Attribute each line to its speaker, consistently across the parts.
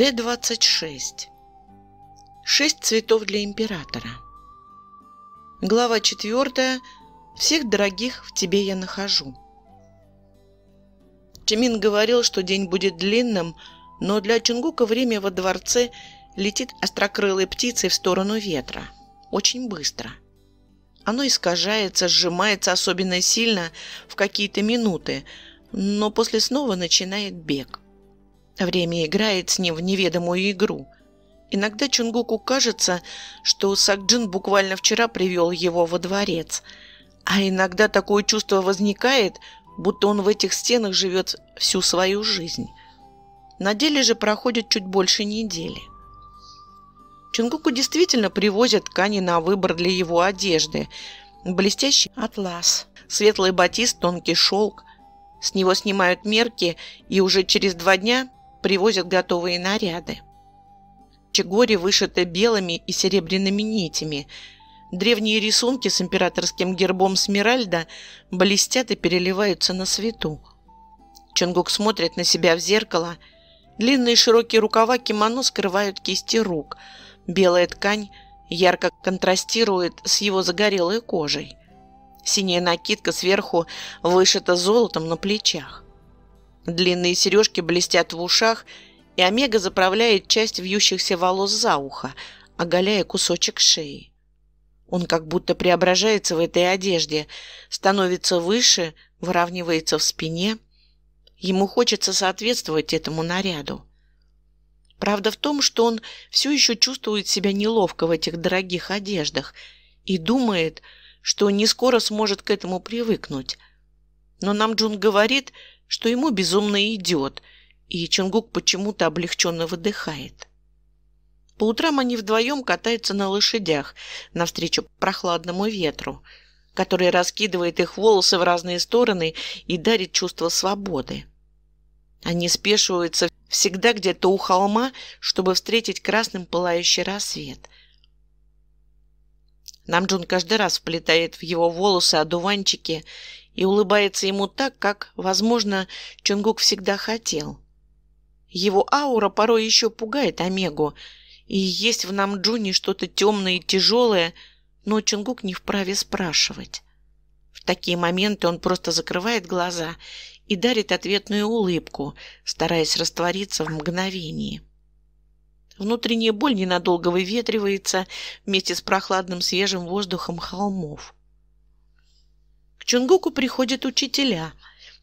Speaker 1: Д-26. Шесть цветов для императора. Глава четвертая. Всех дорогих в тебе я нахожу. Чимин говорил, что день будет длинным, но для Чунгука время во дворце летит острокрылой птицей в сторону ветра. Очень быстро. Оно искажается, сжимается особенно сильно в какие-то минуты, но после снова начинает бег. Время играет с ним в неведомую игру. Иногда Чунгуку кажется, что Сакджин буквально вчера привел его во дворец. А иногда такое чувство возникает, будто он в этих стенах живет всю свою жизнь. На деле же проходит чуть больше недели. Чунгуку действительно привозят ткани на выбор для его одежды. Блестящий атлас, светлый батист, тонкий шелк. С него снимают мерки, и уже через два дня привозят готовые наряды. Чегори вышиты белыми и серебряными нитями. Древние рисунки с императорским гербом Смиральда блестят и переливаются на свету. Чонгук смотрит на себя в зеркало. Длинные широкие рукава кимоно скрывают кисти рук. Белая ткань ярко контрастирует с его загорелой кожей. Синяя накидка сверху вышита золотом на плечах. Длинные сережки блестят в ушах, и Омега заправляет часть вьющихся волос за ухо, оголяя кусочек шеи. Он как будто преображается в этой одежде, становится выше, выравнивается в спине. Ему хочется соответствовать этому наряду. Правда в том, что он все еще чувствует себя неловко в этих дорогих одеждах и думает, что не скоро сможет к этому привыкнуть. Но Намджун говорит, что ему безумно идет, и Чунгук почему-то облегченно выдыхает. По утрам они вдвоем катаются на лошадях навстречу прохладному ветру, который раскидывает их волосы в разные стороны и дарит чувство свободы. Они спешиваются всегда где-то у холма, чтобы встретить красным пылающий рассвет. Намджун каждый раз вплетает в его волосы одуванчики и улыбается ему так, как, возможно, Чунгук всегда хотел. Его аура порой еще пугает Омегу, и есть в Намджуне что-то темное и тяжелое, но Чунгук не вправе спрашивать. В такие моменты он просто закрывает глаза и дарит ответную улыбку, стараясь раствориться в мгновении. Внутренняя боль ненадолго выветривается вместе с прохладным свежим воздухом холмов. К Чунгуку приходят учителя,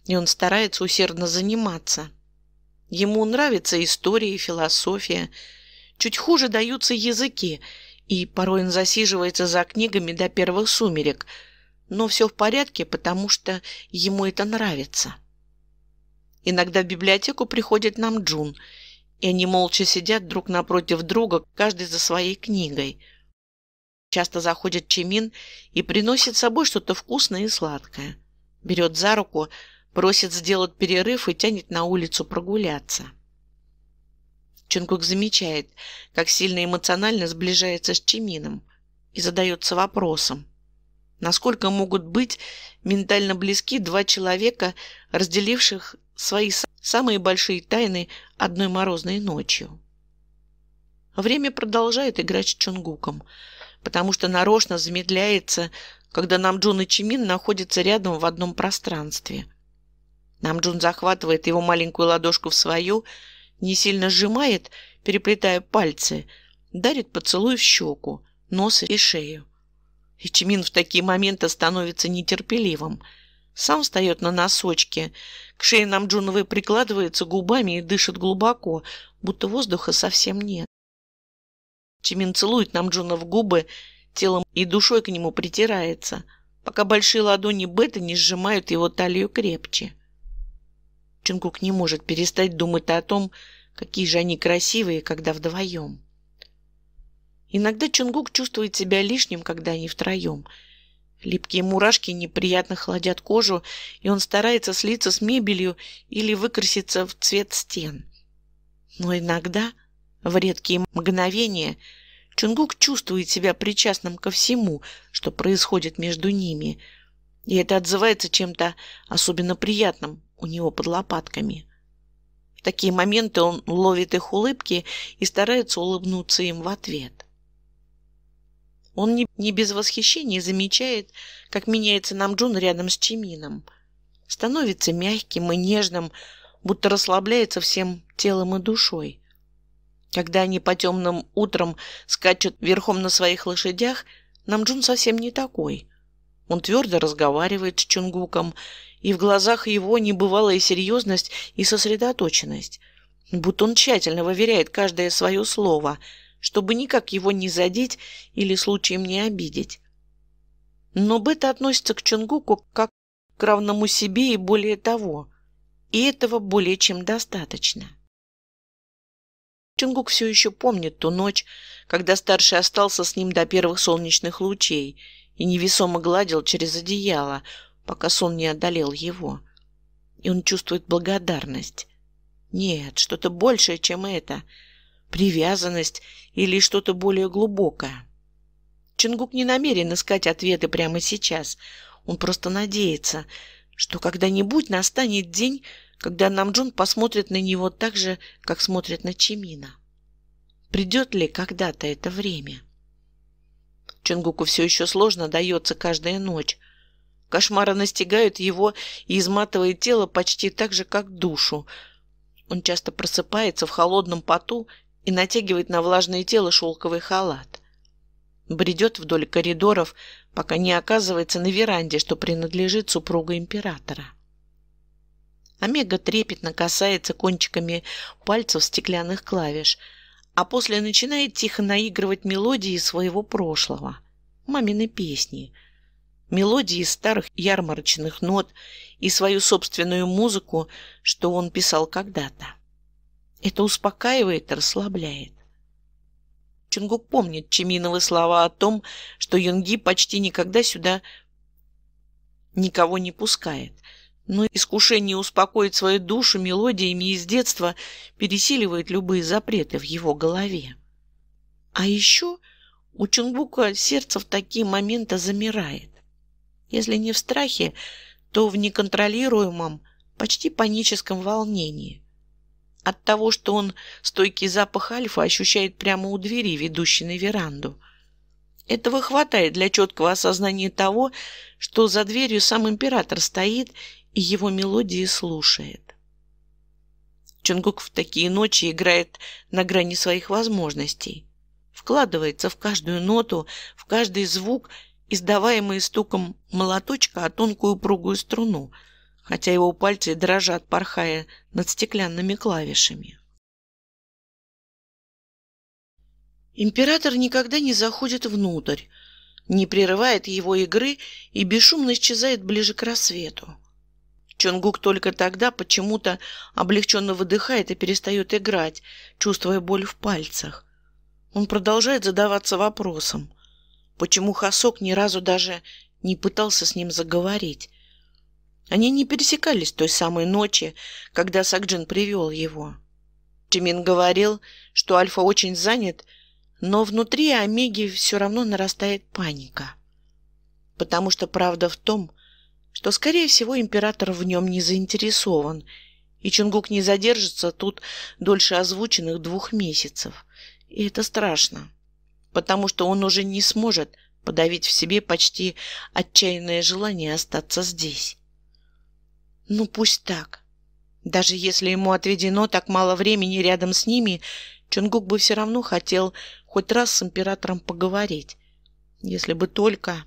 Speaker 1: и он старается усердно заниматься. Ему нравится история и философия. Чуть хуже даются языки, и порой он засиживается за книгами до первых сумерек. Но все в порядке, потому что ему это нравится. Иногда в библиотеку приходит нам Джун, и они молча сидят друг напротив друга, каждый за своей книгой – Часто заходит Чимин и приносит с собой что-то вкусное и сладкое. Берет за руку, просит сделать перерыв и тянет на улицу прогуляться. Чунгук замечает, как сильно эмоционально сближается с Чимином и задается вопросом, насколько могут быть ментально близки два человека, разделивших свои самые большие тайны одной морозной ночью. Время продолжает играть с Чунгуком – потому что нарочно замедляется, когда Намджун и Чимин находятся рядом в одном пространстве. Намджун захватывает его маленькую ладошку в свою, не сильно сжимает, переплетая пальцы, дарит поцелуй в щеку, нос и шею. И Чимин в такие моменты становится нетерпеливым. Сам встает на носочки, к шее Намджуновой прикладывается губами и дышит глубоко, будто воздуха совсем нет. Чимин целует Намджуна в губы, телом и душой к нему притирается, пока большие ладони Бета не сжимают его талию крепче. Чунгук не может перестать думать о том, какие же они красивые, когда вдвоем. Иногда Чунгук чувствует себя лишним, когда они втроем. Липкие мурашки неприятно холодят кожу, и он старается слиться с мебелью или выкраситься в цвет стен. Но иногда в редкие мгновения Чунгук чувствует себя причастным ко всему, что происходит между ними, и это отзывается чем-то особенно приятным у него под лопатками. В такие моменты он ловит их улыбки и старается улыбнуться им в ответ. Он не, не без восхищения замечает, как меняется Намджун рядом с Чимином. Становится мягким и нежным, будто расслабляется всем телом и душой. Когда они по темным утрам скачут верхом на своих лошадях, Намджун совсем не такой. Он твердо разговаривает с Чунгуком, и в глазах его небывалая серьезность и сосредоточенность, будто он тщательно выверяет каждое свое слово, чтобы никак его не задеть или случаем не обидеть. Но Бета относится к Чунгуку как к равному себе и более того, и этого более чем достаточно. Чунгук все еще помнит ту ночь, когда старший остался с ним до первых солнечных лучей и невесомо гладил через одеяло, пока сон не одолел его. И он чувствует благодарность. Нет, что-то большее, чем это. Привязанность или что-то более глубокое. Чунгук не намерен искать ответы прямо сейчас. Он просто надеется, что когда-нибудь настанет день, когда Намджун посмотрит на него так же, как смотрит на Чимина. Придет ли когда-то это время? Чунгуку все еще сложно дается каждая ночь. Кошмары настигают его и изматывает тело почти так же, как душу. Он часто просыпается в холодном поту и натягивает на влажное тело шелковый халат. Бредет вдоль коридоров, пока не оказывается на веранде, что принадлежит супругу императора. Омега трепетно касается кончиками пальцев стеклянных клавиш, а после начинает тихо наигрывать мелодии своего прошлого, мамины песни, мелодии старых ярмарочных нот и свою собственную музыку, что он писал когда-то. Это успокаивает и расслабляет. Чунгук помнит Чиминовы слова о том, что Юнги почти никогда сюда никого не пускает – но искушение успокоить свою душу мелодиями из детства пересиливает любые запреты в его голове. А еще у Чунгбука сердце в такие моменты замирает. Если не в страхе, то в неконтролируемом, почти паническом волнении. От того, что он стойкий запах альфа ощущает прямо у двери, ведущей на веранду. Этого хватает для четкого осознания того, что за дверью сам император стоит и его мелодии слушает. Чунгук в такие ночи играет на грани своих возможностей, вкладывается в каждую ноту, в каждый звук, издаваемый стуком молоточка о тонкую упругую струну, хотя его пальцы дрожат, порхая над стеклянными клавишами. Император никогда не заходит внутрь, не прерывает его игры и бесшумно исчезает ближе к рассвету. Чонгук только тогда почему-то облегченно выдыхает и перестает играть, чувствуя боль в пальцах. Он продолжает задаваться вопросом, почему Хасок ни разу даже не пытался с ним заговорить. Они не пересекались той самой ночи, когда Сакджин привел его. Чимин говорил, что Альфа очень занят, но внутри Омеги все равно нарастает паника. Потому что правда в том, что, скорее всего, император в нем не заинтересован, и Чунгук не задержится тут дольше озвученных двух месяцев. И это страшно, потому что он уже не сможет подавить в себе почти отчаянное желание остаться здесь. Ну, пусть так. Даже если ему отведено так мало времени рядом с ними, Чунгук бы все равно хотел хоть раз с императором поговорить. Если бы только...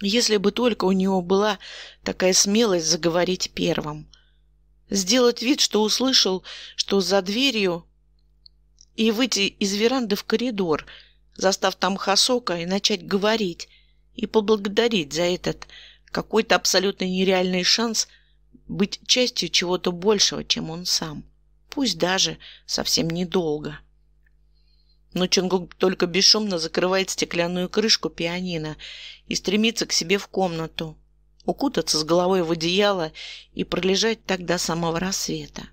Speaker 1: Если бы только у него была такая смелость заговорить первым. Сделать вид, что услышал, что за дверью, и выйти из веранды в коридор, застав там Хасока, и начать говорить, и поблагодарить за этот какой-то абсолютно нереальный шанс быть частью чего-то большего, чем он сам. Пусть даже совсем недолго. Но Чунгук только бесшумно закрывает стеклянную крышку пианино и стремится к себе в комнату, укутаться с головой в одеяло и пролежать так до самого рассвета.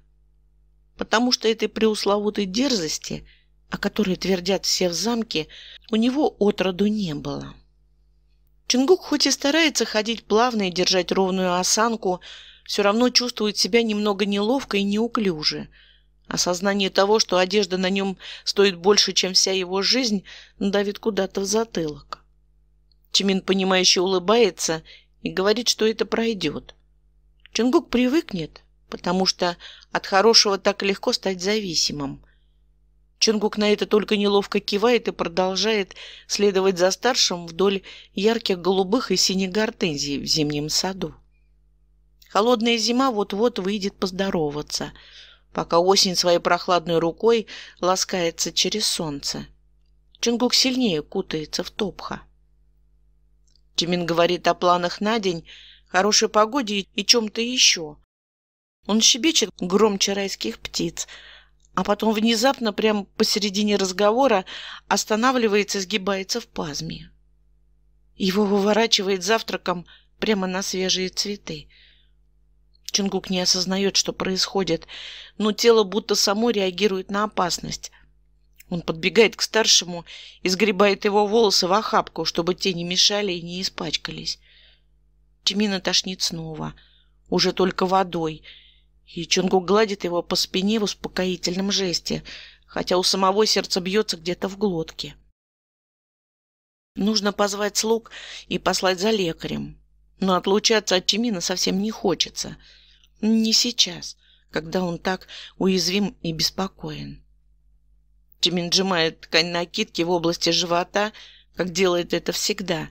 Speaker 1: Потому что этой преусловутой дерзости, о которой твердят все в замке, у него отроду не было. Чунгук хоть и старается ходить плавно и держать ровную осанку, все равно чувствует себя немного неловко и неуклюже. Осознание того, что одежда на нем стоит больше, чем вся его жизнь, давит куда-то в затылок. Чимин, понимающе улыбается и говорит, что это пройдет. Чунгук привыкнет, потому что от хорошего так легко стать зависимым. Чунгук на это только неловко кивает и продолжает следовать за старшим вдоль ярких голубых и синих гортензий в зимнем саду. Холодная зима вот-вот выйдет поздороваться, пока осень своей прохладной рукой ласкается через солнце. Чунгук сильнее кутается в топха. Чимин говорит о планах на день, хорошей погоде и чем-то еще. Он щебечет громче райских птиц, а потом внезапно, прямо посередине разговора, останавливается и сгибается в пазме. Его выворачивает завтраком прямо на свежие цветы. Чунгук не осознает, что происходит, но тело будто само реагирует на опасность. Он подбегает к старшему и сгребает его волосы в охапку, чтобы те не мешали и не испачкались. Чимина тошнит снова, уже только водой, и Чунгук гладит его по спине в успокоительном жесте, хотя у самого сердце бьется где-то в глотке. Нужно позвать слуг и послать за лекарем. Но отлучаться от Чимина совсем не хочется. Не сейчас, когда он так уязвим и беспокоен. Чимин сжимает ткань накидки в области живота, как делает это всегда.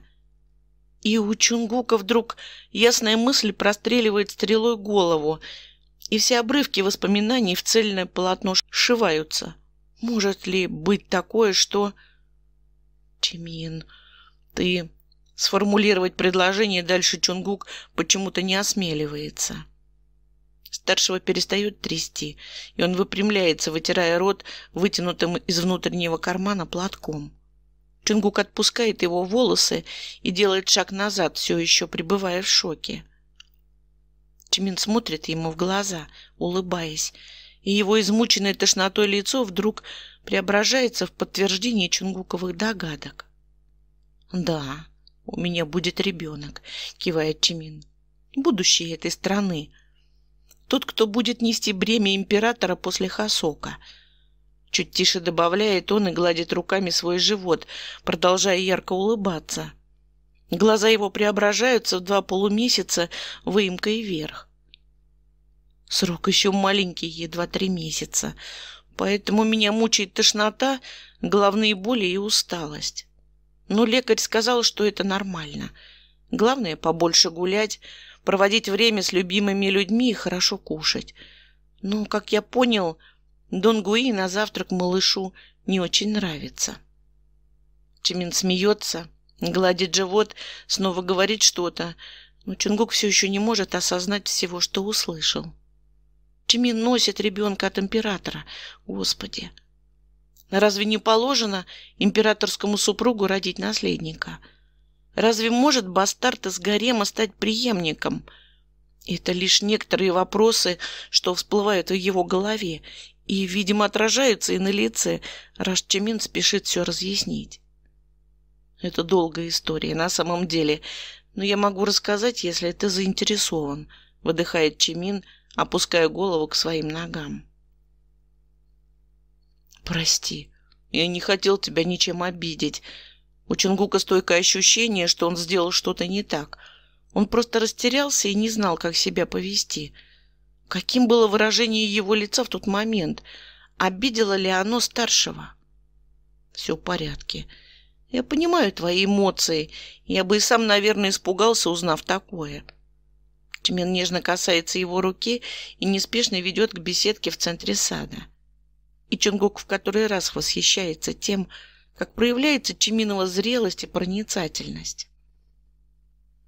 Speaker 1: И у Чунгука вдруг ясная мысль простреливает стрелой голову, и все обрывки воспоминаний в цельное полотно сшиваются. Может ли быть такое, что... Чимин, ты... Сформулировать предложение дальше Чунгук почему-то не осмеливается. Старшего перестает трясти, и он выпрямляется, вытирая рот вытянутым из внутреннего кармана платком. Чунгук отпускает его волосы и делает шаг назад, все еще пребывая в шоке. Чимин смотрит ему в глаза, улыбаясь, и его измученное тошнотой лицо вдруг преображается в подтверждение чунгуковых догадок. «Да, у меня будет ребенок», — кивает Чимин. «Будущее этой страны. Тот, кто будет нести бремя императора после Хасока». Чуть тише добавляет он и гладит руками свой живот, продолжая ярко улыбаться. Глаза его преображаются в два полумесяца выемкой вверх. Срок еще маленький, едва три месяца, поэтому меня мучает тошнота, головные боли и усталость. Но лекарь сказал, что это нормально. Главное побольше гулять, проводить время с любимыми людьми и хорошо кушать. Но, как я понял, Дон Гуи на завтрак малышу не очень нравится. Чимин смеется, Гладит живот, снова говорит что-то, но Чунгук все еще не может осознать всего, что услышал. Чимин носит ребенка от императора. Господи! Разве не положено императорскому супругу родить наследника? Разве может бастард из гарема стать преемником? Это лишь некоторые вопросы, что всплывают в его голове и, видимо, отражаются и на лице, раз Чимин спешит все разъяснить. Это долгая история на самом деле, но я могу рассказать, если ты заинтересован, выдыхает Чимин, опуская голову к своим ногам. Прости, я не хотел тебя ничем обидеть. У Чунгука стойкое ощущение, что он сделал что-то не так. Он просто растерялся и не знал, как себя повести. Каким было выражение его лица в тот момент? Обидело ли оно старшего? Все в порядке. Я понимаю твои эмоции. Я бы и сам, наверное, испугался, узнав такое. Чмен нежно касается его руки и неспешно ведет к беседке в центре сада. И Чунгук в который раз восхищается тем, как проявляется Чиминова зрелость и проницательность.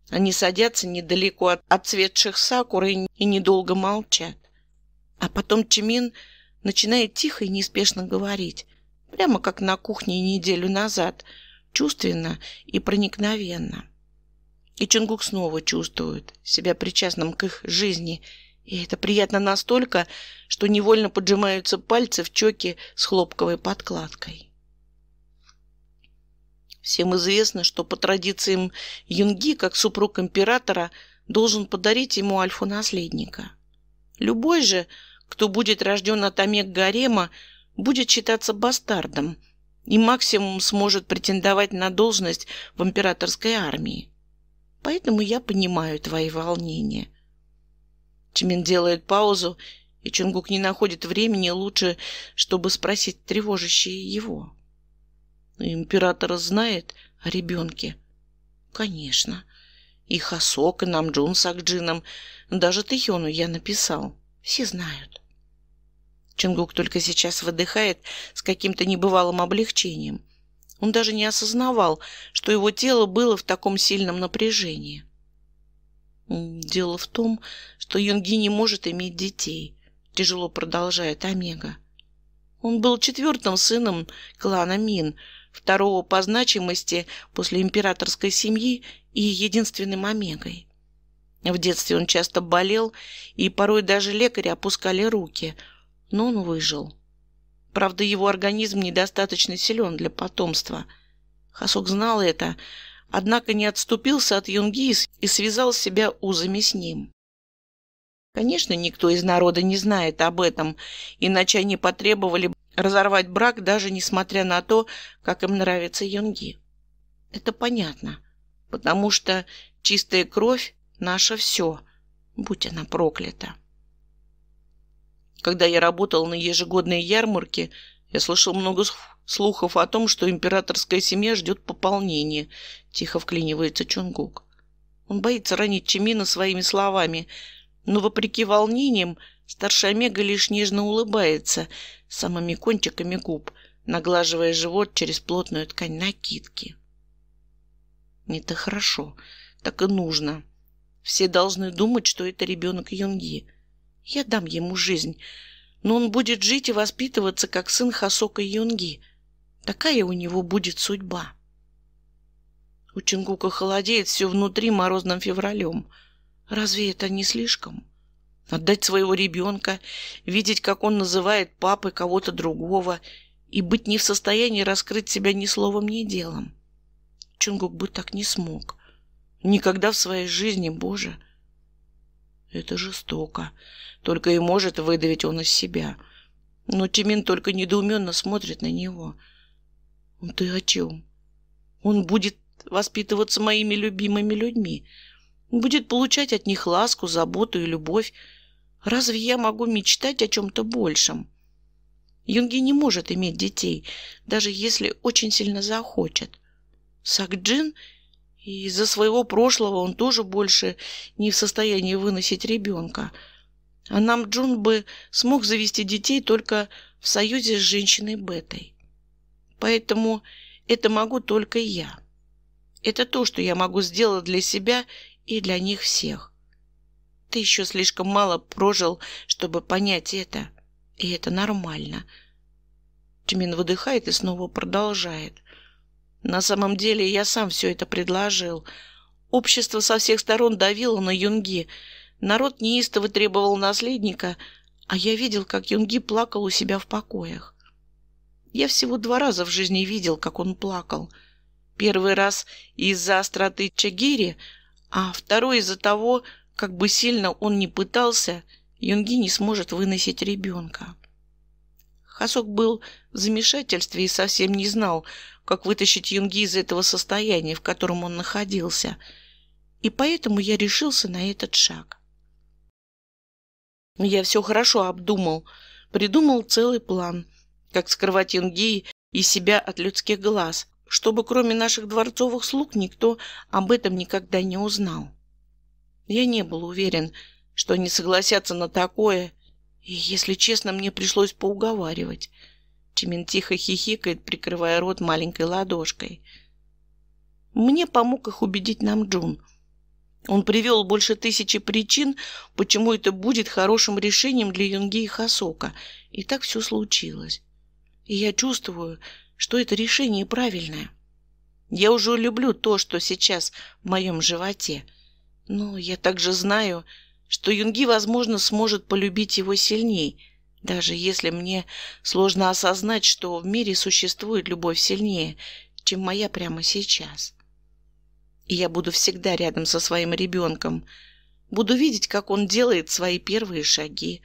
Speaker 1: Они садятся недалеко от отцветших сакур и, и недолго молчат. А потом Чимин начинает тихо и неспешно говорить, прямо как на кухне неделю назад – чувственно и проникновенно. И Чунгук снова чувствует себя причастным к их жизни, и это приятно настолько, что невольно поджимаются пальцы в чоке с хлопковой подкладкой. Всем известно, что по традициям Юнги, как супруг императора, должен подарить ему альфу-наследника. Любой же, кто будет рожден от омег гарема, будет считаться бастардом и максимум сможет претендовать на должность в императорской армии. Поэтому я понимаю твои волнения. Чимин делает паузу, и Чунгук не находит времени лучше, чтобы спросить тревожащее его. Император знает о ребенке? Конечно. И Хасок, и Намджун с Акджином, даже Тэхёну я написал. Все знают. Чунгук только сейчас выдыхает с каким-то небывалым облегчением. Он даже не осознавал, что его тело было в таком сильном напряжении. Дело в том, что Юнги не может иметь детей, тяжело продолжает Омега. Он был четвертым сыном клана Мин, второго по значимости после императорской семьи и единственным Омегой. В детстве он часто болел, и порой даже лекари опускали руки, но он выжил. Правда, его организм недостаточно силен для потомства. Хасок знал это, однако не отступился от Юнгис и связал себя узами с ним. Конечно, никто из народа не знает об этом, иначе они потребовали разорвать брак, даже несмотря на то, как им нравится Юнги. Это понятно, потому что чистая кровь — наше все, будь она проклята. Когда я работал на ежегодной ярмарке, я слышал много слухов о том, что императорская семья ждет пополнения, тихо вклинивается Чунгук. Он боится ранить Чимина своими словами, но, вопреки волнениям, старшая Омега лишь нежно улыбается самыми кончиками губ, наглаживая живот через плотную ткань накидки. Это хорошо, так и нужно. Все должны думать, что это ребенок Юнги — я дам ему жизнь, но он будет жить и воспитываться, как сын Хасока Юнги. Такая у него будет судьба. У Чингука холодеет все внутри морозным февралем. Разве это не слишком? Отдать своего ребенка, видеть, как он называет папой кого-то другого, и быть не в состоянии раскрыть себя ни словом, ни делом. Чунгук бы так не смог. Никогда в своей жизни, Боже. Это жестоко. Только и может выдавить он из себя. Но Тимин только недоуменно смотрит на него. «Ты о чем? Он будет воспитываться моими любимыми людьми, будет получать от них ласку, заботу и любовь. Разве я могу мечтать о чем-то большем?» Юнги не может иметь детей, даже если очень сильно захочет. Сакджин из-за своего прошлого он тоже больше не в состоянии выносить ребенка – а нам Джун бы смог завести детей только в союзе с женщиной Бетой. Поэтому это могу только я. Это то, что я могу сделать для себя и для них всех. Ты еще слишком мало прожил, чтобы понять это. И это нормально. Тимин выдыхает и снова продолжает. На самом деле я сам все это предложил. Общество со всех сторон давило на Юнги, Народ неистово требовал наследника, а я видел, как Юнги плакал у себя в покоях. Я всего два раза в жизни видел, как он плакал. Первый раз из-за остроты Чагири, а второй из-за того, как бы сильно он ни пытался, Юнги не сможет выносить ребенка. Хасок был в замешательстве и совсем не знал, как вытащить Юнги из этого состояния, в котором он находился. И поэтому я решился на этот шаг. Я все хорошо обдумал, придумал целый план, как скрывать Юнгии и себя от людских глаз, чтобы кроме наших дворцовых слуг никто об этом никогда не узнал. Я не был уверен, что они согласятся на такое, и, если честно, мне пришлось поуговаривать. Чимин тихо хихикает, прикрывая рот маленькой ладошкой. Мне помог их убедить нам Джун — он привел больше тысячи причин, почему это будет хорошим решением для Юнги и Хасока. И так все случилось. И я чувствую, что это решение правильное. Я уже люблю то, что сейчас в моем животе. Но я также знаю, что Юнги, возможно, сможет полюбить его сильней, даже если мне сложно осознать, что в мире существует любовь сильнее, чем моя прямо сейчас и я буду всегда рядом со своим ребенком, Буду видеть, как он делает свои первые шаги.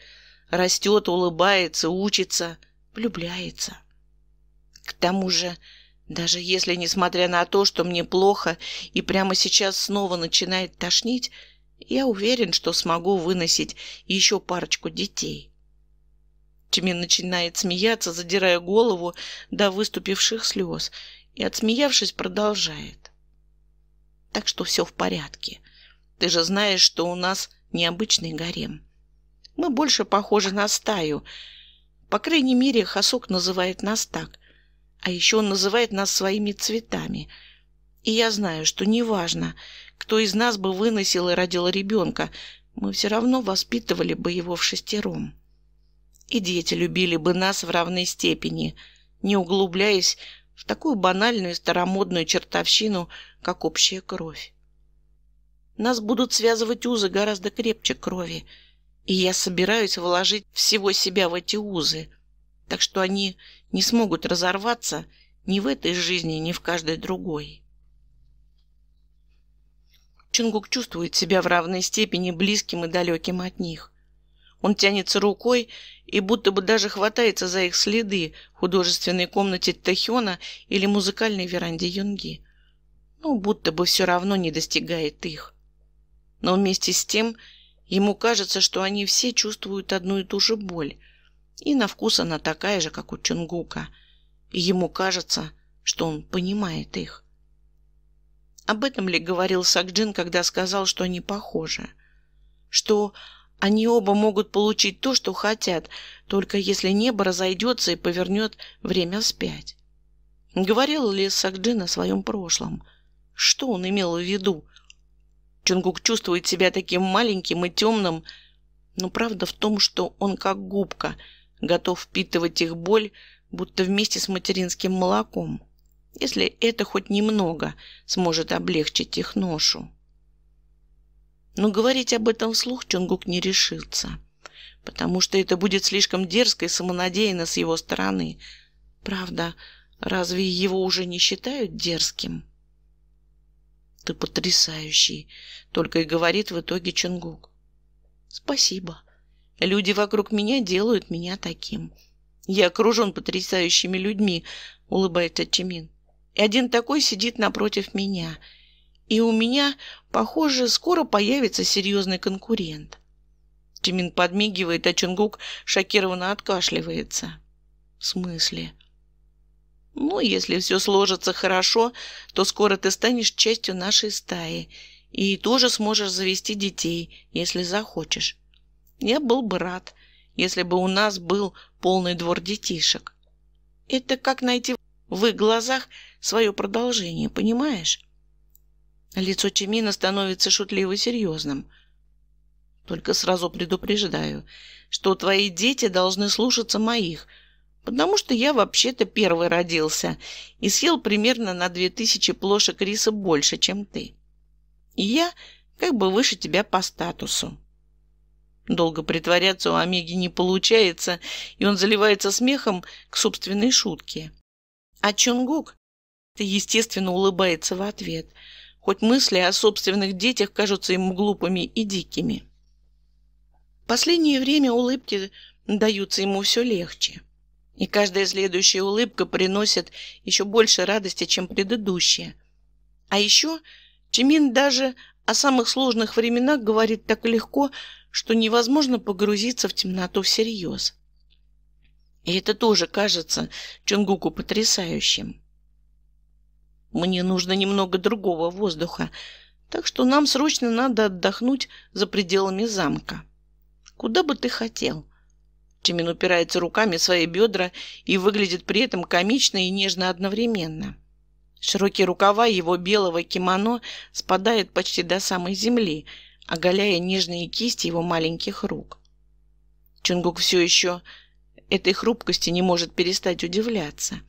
Speaker 1: Растет, улыбается, учится, влюбляется. К тому же, даже если, несмотря на то, что мне плохо и прямо сейчас снова начинает тошнить, я уверен, что смогу выносить еще парочку детей. Тимин начинает смеяться, задирая голову до выступивших слез, и, отсмеявшись, продолжает. Так что все в порядке. Ты же знаешь, что у нас необычный гарем. Мы больше похожи на стаю. По крайней мере, Хасок называет нас так. А еще он называет нас своими цветами. И я знаю, что неважно, кто из нас бы выносил и родил ребенка, мы все равно воспитывали бы его в шестером. И дети любили бы нас в равной степени, не углубляясь в такую банальную старомодную чертовщину, как общая кровь. Нас будут связывать узы гораздо крепче крови, и я собираюсь вложить всего себя в эти узы, так что они не смогут разорваться ни в этой жизни, ни в каждой другой. Чунгук чувствует себя в равной степени близким и далеким от них. Он тянется рукой и будто бы даже хватается за их следы в художественной комнате Тэхёна или музыкальной веранде Юнги. Но будто бы все равно не достигает их. Но вместе с тем ему кажется, что они все чувствуют одну и ту же боль – и на вкус она такая же, как у Чунгука. И ему кажется, что он понимает их. Об этом ли говорил Сакджин, когда сказал, что они похожи? Что они оба могут получить то, что хотят, только если небо разойдется и повернет время вспять. Говорил ли Сакджин о своем прошлом? Что он имел в виду? Чунгук чувствует себя таким маленьким и темным, но правда в том, что он как губка – готов впитывать их боль, будто вместе с материнским молоком, если это хоть немного сможет облегчить их ношу. Но говорить об этом вслух Чунгук не решится, потому что это будет слишком дерзко и самонадеянно с его стороны. Правда, разве его уже не считают дерзким? «Ты потрясающий!» — только и говорит в итоге Чунгук. «Спасибо», Люди вокруг меня делают меня таким. Я окружен потрясающими людьми, улыбается Чимин. И один такой сидит напротив меня. И у меня, похоже, скоро появится серьезный конкурент. Чимин подмигивает, а Чунгук шокированно откашливается. В смысле? Ну, если все сложится хорошо, то скоро ты станешь частью нашей стаи и тоже сможешь завести детей, если захочешь. Я был бы рад, если бы у нас был полный двор детишек. Это как найти в их глазах свое продолжение, понимаешь? Лицо Чемина становится шутливо серьезным. Только сразу предупреждаю, что твои дети должны слушаться моих, потому что я вообще-то первый родился и съел примерно на две тысячи плошек риса больше, чем ты. И я как бы выше тебя по статусу. Долго притворяться у Омеги не получается, и он заливается смехом к собственной шутке. А Чонгук, ты естественно улыбается в ответ, хоть мысли о собственных детях кажутся ему глупыми и дикими. Последнее время улыбки даются ему все легче. И каждая следующая улыбка приносит еще больше радости, чем предыдущая. А еще Чимин даже о самых сложных временах говорит так легко, что невозможно погрузиться в темноту всерьез. И это тоже кажется Чунгуку потрясающим. Мне нужно немного другого воздуха, так что нам срочно надо отдохнуть за пределами замка. Куда бы ты хотел? Чимин упирается руками в свои бедра и выглядит при этом комично и нежно одновременно. Широкие рукава его белого кимоно спадают почти до самой земли, оголяя нежные кисти его маленьких рук. Чунгук все еще этой хрупкости не может перестать удивляться.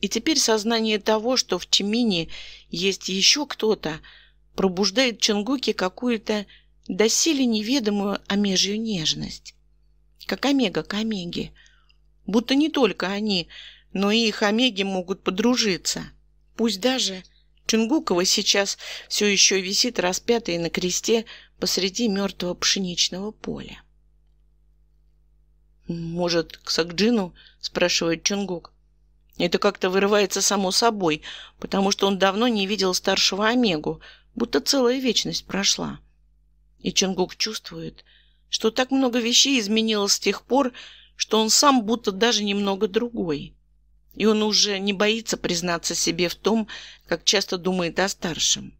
Speaker 1: И теперь сознание того, что в Чимине есть еще кто-то, пробуждает в Чунгуке какую-то доселе неведомую омежью нежность. Как омега к омеге. Будто не только они, но и их омеги могут подружиться. Пусть даже Чунгукова сейчас все еще висит распятая на кресте посреди мертвого пшеничного поля. «Может, к Сакджину?» – спрашивает Чунгук. Это как-то вырывается само собой, потому что он давно не видел старшего Омегу, будто целая вечность прошла. И Чунгук чувствует, что так много вещей изменилось с тех пор, что он сам будто даже немного другой. И он уже не боится признаться себе в том, как часто думает о старшем.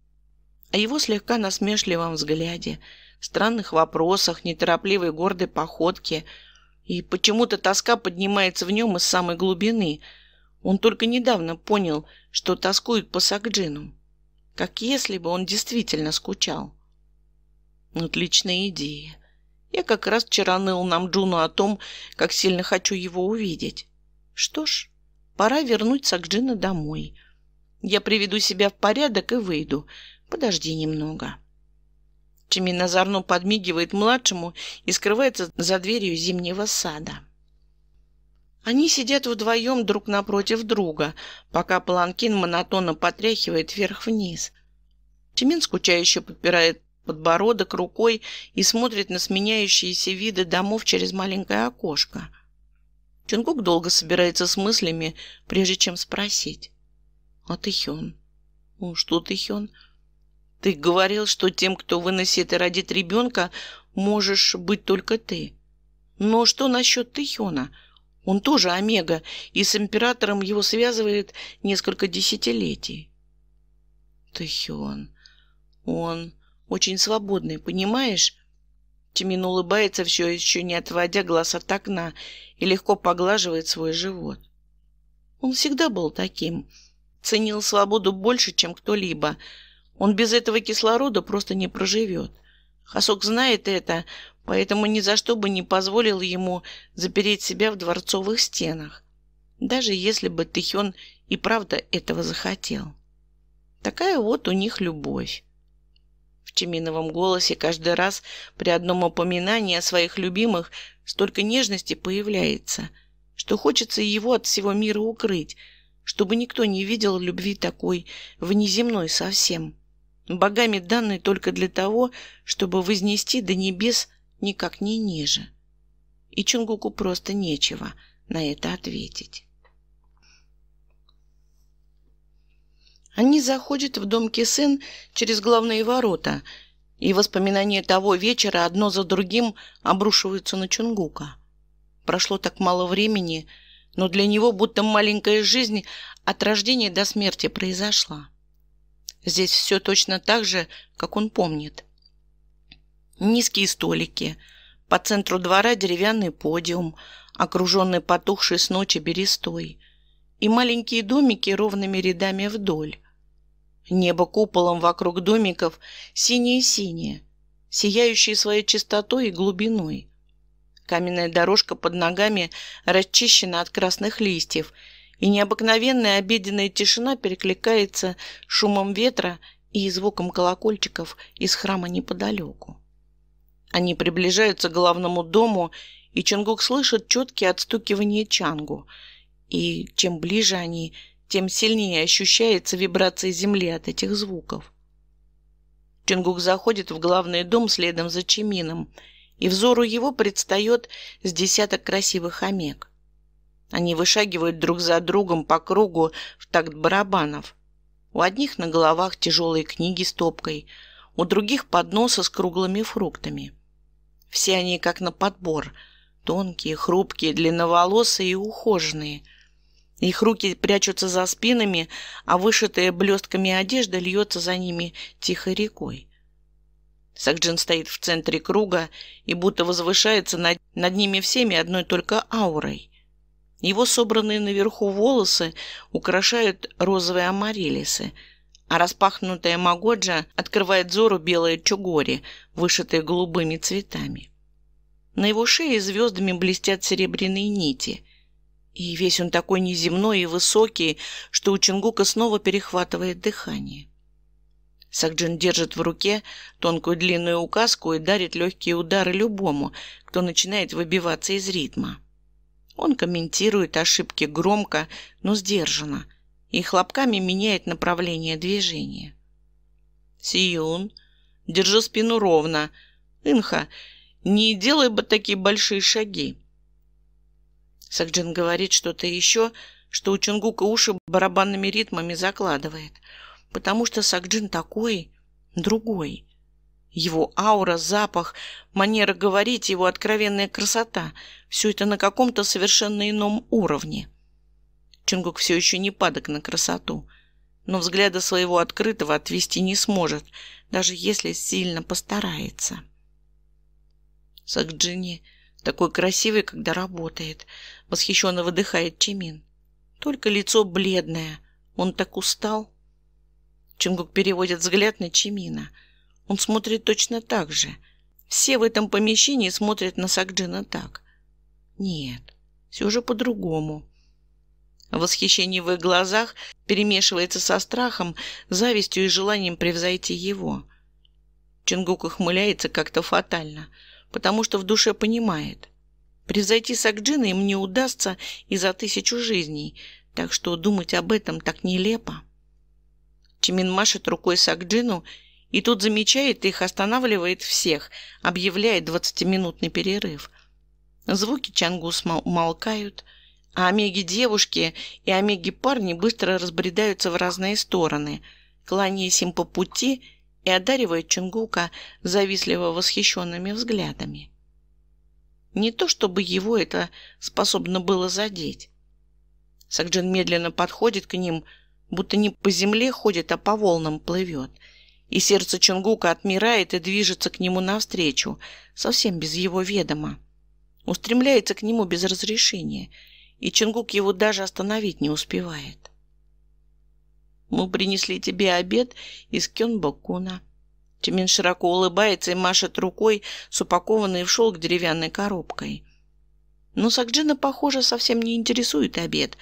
Speaker 1: О его слегка насмешливом взгляде, странных вопросах, неторопливой гордой походке – и почему-то тоска поднимается в нем из самой глубины. Он только недавно понял, что тоскует по Сакджину. Как если бы он действительно скучал. Отличная идея. Я как раз вчера ныл нам Джуну о том, как сильно хочу его увидеть. Что ж, пора вернуть Сакджина домой. Я приведу себя в порядок и выйду. Подожди немного. Чимин озорно подмигивает младшему и скрывается за дверью зимнего сада. Они сидят вдвоем друг напротив друга, пока Паланкин монотонно потряхивает вверх-вниз. Чимин скучающе подпирает подбородок рукой и смотрит на сменяющиеся виды домов через маленькое окошко. Чунгук долго собирается с мыслями, прежде чем спросить. «А ты Хён?» «Ну, что ты Хён?» Ты говорил, что тем, кто выносит и родит ребенка, можешь быть только ты. Но что насчет Тэхёна? Он тоже Омега, и с императором его связывает несколько десятилетий. Тэхён, он очень свободный, понимаешь? Тимин улыбается, все еще не отводя глаз от окна, и легко поглаживает свой живот. Он всегда был таким, ценил свободу больше, чем кто-либо, он без этого кислорода просто не проживет. Хасок знает это, поэтому ни за что бы не позволил ему запереть себя в дворцовых стенах, даже если бы Тихен и правда этого захотел. Такая вот у них любовь. Чеминовом голосе каждый раз при одном упоминании о своих любимых столько нежности появляется, что хочется его от всего мира укрыть, чтобы никто не видел любви такой внеземной совсем богами данной только для того, чтобы вознести до небес никак не ниже. И Чунгуку просто нечего на это ответить. Они заходят в дом Кисен через главные ворота, и воспоминания того вечера одно за другим обрушиваются на Чунгука. Прошло так мало времени, но для него будто маленькая жизнь от рождения до смерти произошла. Здесь все точно так же, как он помнит. Низкие столики, по центру двора деревянный подиум, окруженный потухшей с ночи берестой, и маленькие домики ровными рядами вдоль. Небо куполом вокруг домиков синее-синее, сияющее своей чистотой и глубиной. Каменная дорожка под ногами расчищена от красных листьев – и необыкновенная обеденная тишина перекликается шумом ветра и звуком колокольчиков из храма неподалеку. Они приближаются к главному дому, и Чонгук слышит четкие отстукивания Чангу. И чем ближе они, тем сильнее ощущается вибрация земли от этих звуков. Чонгук заходит в главный дом следом за Чимином, и взору его предстает с десяток красивых омег. Они вышагивают друг за другом по кругу в такт барабанов. У одних на головах тяжелые книги с топкой, у других подносы с круглыми фруктами. Все они как на подбор, тонкие, хрупкие, длинноволосые и ухоженные. Их руки прячутся за спинами, а вышитая блестками одежда льется за ними тихой рекой. Сакджин стоит в центре круга и будто возвышается над, над ними всеми одной только аурой. Его собранные наверху волосы украшают розовые амарилисы, а распахнутая магоджа открывает зору белые чугори, вышитые голубыми цветами. На его шее звездами блестят серебряные нити. И весь он такой неземной и высокий, что у Чингука снова перехватывает дыхание. Сакджин держит в руке тонкую длинную указку и дарит легкие удары любому, кто начинает выбиваться из ритма. Он комментирует ошибки громко, но сдержанно, и хлопками меняет направление движения. Сиюн, Держи спину ровно. Инха, не делай бы такие большие шаги. Сакджин говорит что-то еще, что у Чунгука уши барабанными ритмами закладывает. Потому что Сакджин такой, другой. Его аура, запах, манера говорить, его откровенная красота – все это на каком-то совершенно ином уровне. Чунгук все еще не падок на красоту, но взгляда своего открытого отвести не сможет, даже если сильно постарается. Сакджини такой красивый, когда работает, восхищенно выдыхает Чимин. Только лицо бледное, он так устал. Чунгук переводит взгляд на Чимина. Он смотрит точно так же. Все в этом помещении смотрят на Сакджина так. Нет, все же по-другому. Восхищение в их глазах перемешивается со страхом, завистью и желанием превзойти его. Чингук ухмыляется как-то фатально, потому что в душе понимает. Превзойти Сакджина им не удастся и за тысячу жизней, так что думать об этом так нелепо. Чимин машет рукой Сакджину, и тут замечает их, останавливает всех, объявляет двадцатиминутный перерыв. Звуки Чангус умолкают – а омеги-девушки и омеги-парни быстро разбредаются в разные стороны, кланяясь им по пути и одаривают Чунгука завистливо восхищенными взглядами. Не то чтобы его это способно было задеть. Сакджин медленно подходит к ним, будто не по земле ходит, а по волнам плывет. И сердце Чунгука отмирает и движется к нему навстречу, совсем без его ведома. Устремляется к нему без разрешения – и Чингук его даже остановить не успевает. «Мы принесли тебе обед из Кёнбокуна». Чимин широко улыбается и машет рукой с упакованной в шелк деревянной коробкой. Но Сакджина, похоже, совсем не интересует обед,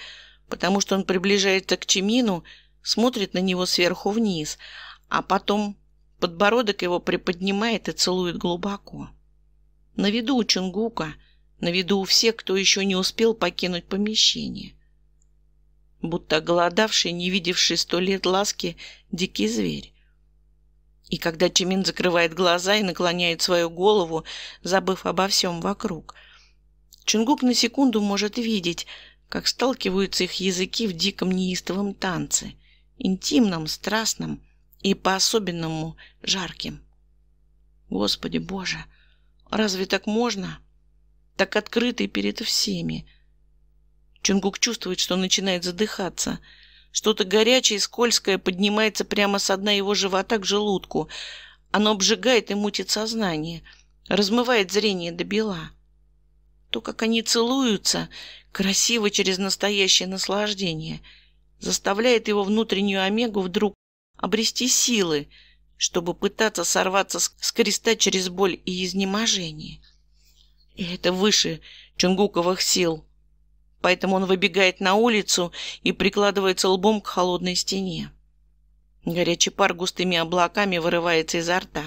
Speaker 1: потому что он приближается к Чимину, смотрит на него сверху вниз, а потом подбородок его приподнимает и целует глубоко. На виду у Чунгука – на виду у всех, кто еще не успел покинуть помещение. Будто голодавший, не видевший сто лет ласки, дикий зверь. И когда Чимин закрывает глаза и наклоняет свою голову, забыв обо всем вокруг, Чунгук на секунду может видеть, как сталкиваются их языки в диком неистовом танце, интимном, страстном и по-особенному жарким. Господи Боже, разве так можно? — так открытый перед всеми. Чунгук чувствует, что начинает задыхаться. Что-то горячее и скользкое поднимается прямо с дна его живота к желудку. Оно обжигает и мутит сознание, размывает зрение до бела. То, как они целуются, красиво через настоящее наслаждение, заставляет его внутреннюю омегу вдруг обрести силы, чтобы пытаться сорваться с креста через боль и изнеможение. И это выше чунгуковых сил. Поэтому он выбегает на улицу и прикладывается лбом к холодной стене. Горячий пар густыми облаками вырывается изо рта.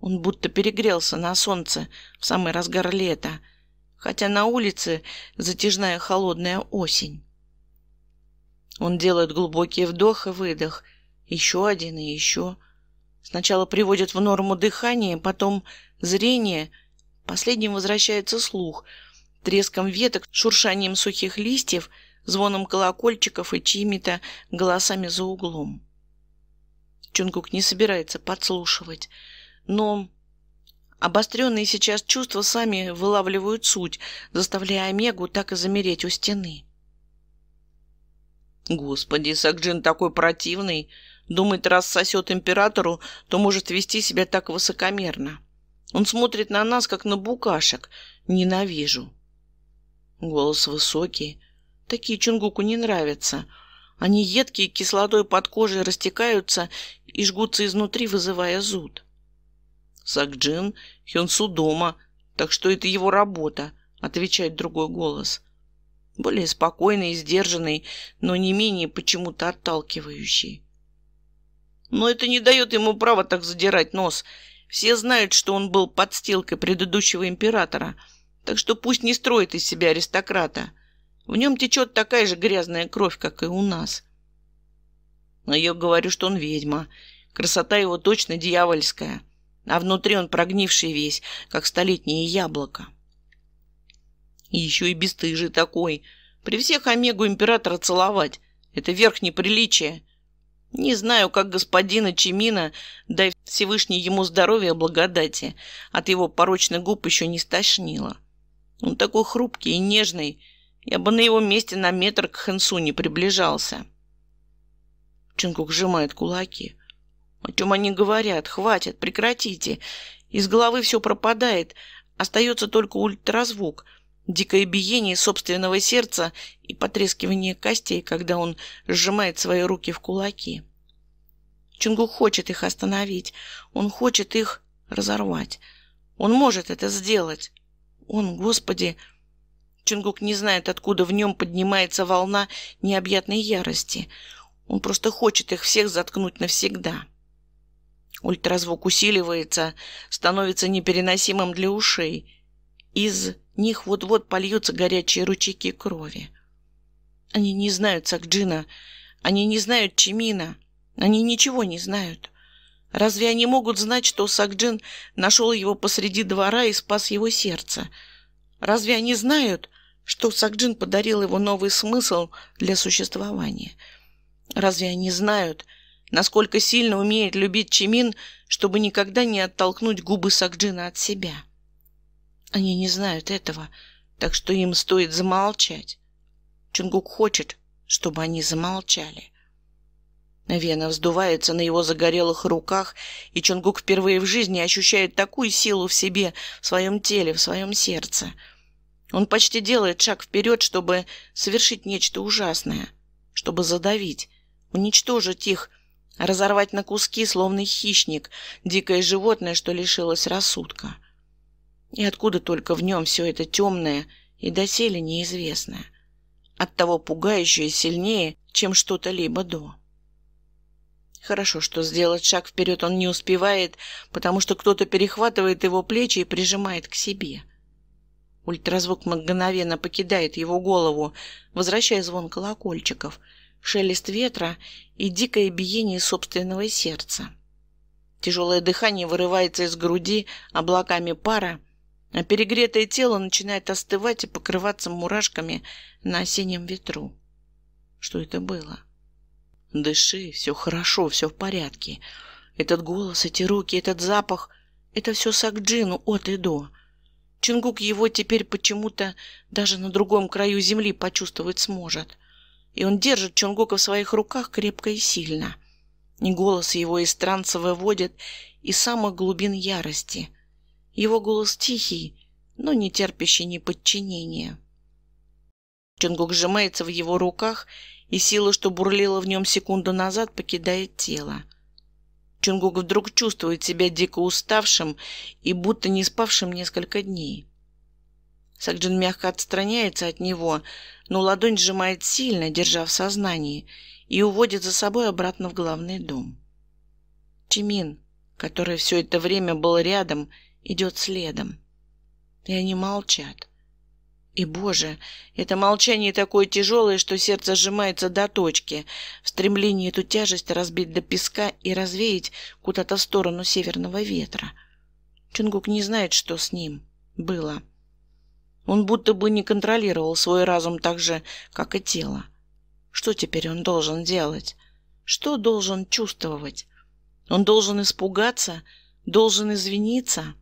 Speaker 1: Он будто перегрелся на солнце в самый разгар лета, хотя на улице затяжная холодная осень. Он делает глубокий вдох и выдох, еще один и еще. Сначала приводит в норму дыхание, потом зрение — Последним возвращается слух, треском веток, шуршанием сухих листьев, звоном колокольчиков и чьими-то голосами за углом. Чунгук не собирается подслушивать, но обостренные сейчас чувства сами вылавливают суть, заставляя Омегу так и замереть у стены. Господи, Сакджин такой противный. Думает, раз сосет императору, то может вести себя так высокомерно. Он смотрит на нас, как на букашек. Ненавижу. Голос высокий. Такие Чунгуку не нравятся. Они едкие, кислотой под кожей растекаются и жгутся изнутри, вызывая зуд. Сакджин Хёнсу дома, так что это его работа, отвечает другой голос. Более спокойный и сдержанный, но не менее почему-то отталкивающий. Но это не дает ему права так задирать нос все знают, что он был подстилкой предыдущего императора, так что пусть не строит из себя аристократа. В нем течет такая же грязная кровь, как и у нас. Но я говорю, что он ведьма. Красота его точно дьявольская. а внутри он прогнивший весь, как столетнее яблоко. И еще и бесстыжий такой. При всех Омегу императора целовать. Это верх неприличия. Не знаю, как господина Чемина, дай Всевышний ему здоровья благодати, от его порочных губ еще не стошнило. Он такой хрупкий и нежный, я бы на его месте на метр к Хэнсу не приближался. Чингук сжимает кулаки. О чем они говорят? Хватит, прекратите. Из головы все пропадает. Остается только ультразвук, дикое биение собственного сердца и потрескивание костей, когда он сжимает свои руки в кулаки. Чунгук хочет их остановить. Он хочет их разорвать. Он может это сделать. Он, Господи... Чунгук не знает, откуда в нем поднимается волна необъятной ярости. Он просто хочет их всех заткнуть навсегда. Ультразвук усиливается, становится непереносимым для ушей. Из них вот-вот польются горячие ручейки крови. Они не знают Сакджина, они не знают Чимина, они ничего не знают. Разве они могут знать, что Сакджин нашел его посреди двора и спас его сердце? Разве они знают, что Сакджин подарил его новый смысл для существования? Разве они знают, насколько сильно умеет любить Чимин, чтобы никогда не оттолкнуть губы Сакджина от себя? Они не знают этого, так что им стоит замолчать. Чунгук хочет, чтобы они замолчали. Вена вздувается на его загорелых руках, и Чунгук впервые в жизни ощущает такую силу в себе, в своем теле, в своем сердце. Он почти делает шаг вперед, чтобы совершить нечто ужасное, чтобы задавить, уничтожить их, разорвать на куски, словно хищник, дикое животное, что лишилось рассудка. И откуда только в нем все это темное и доселе неизвестное, оттого пугающее сильнее, чем что-то либо до. Хорошо, что сделать шаг вперед он не успевает, потому что кто-то перехватывает его плечи и прижимает к себе. Ультразвук мгновенно покидает его голову, возвращая звон колокольчиков, шелест ветра и дикое биение собственного сердца. Тяжелое дыхание вырывается из груди облаками пара, а перегретое тело начинает остывать и покрываться мурашками на осеннем ветру. Что это было? — Дыши, все хорошо, все в порядке. Этот голос, эти руки, этот запах — это все Сакджину от и до. Чингук его теперь почему-то даже на другом краю земли почувствовать сможет. И он держит Чунгука в своих руках крепко и сильно. И голос его из транса выводит из самых глубин ярости. Его голос тихий, но не терпящий неподчинения. Чунгук сжимается в его руках и сила, что бурлила в нем секунду назад, покидает тело. Чунгук вдруг чувствует себя дико уставшим и будто не спавшим несколько дней. Сакджин мягко отстраняется от него, но ладонь сжимает сильно, держа в сознании, и уводит за собой обратно в главный дом. Чимин, который все это время был рядом, идет следом. И они молчат. И, Боже, это молчание такое тяжелое, что сердце сжимается до точки, в стремлении эту тяжесть разбить до песка и развеять куда-то в сторону северного ветра. Чунгук не знает, что с ним было. Он будто бы не контролировал свой разум так же, как и тело. Что теперь он должен делать? Что должен чувствовать? Он должен испугаться? Должен извиниться?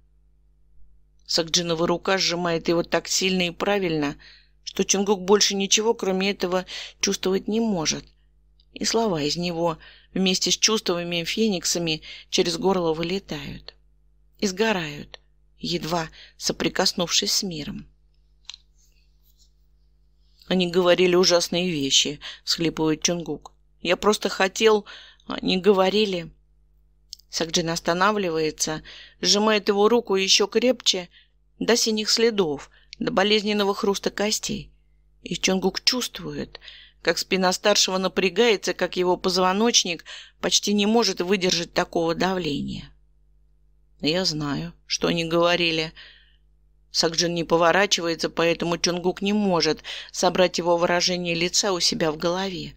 Speaker 1: Сакджинова рука сжимает его так сильно и правильно, что Чунгук больше ничего, кроме этого, чувствовать не может. И слова из него вместе с чувствами фениксами через горло вылетают. И сгорают, едва соприкоснувшись с миром. Они говорили ужасные вещи, всхлипывает Чунгук. Я просто хотел... Они говорили... Сакджин останавливается, сжимает его руку еще крепче, до синих следов, до болезненного хруста костей. И Чонгук чувствует, как спина старшего напрягается, как его позвоночник почти не может выдержать такого давления. Я знаю, что они говорили. Сакджин не поворачивается, поэтому Чонгук не может собрать его выражение лица у себя в голове.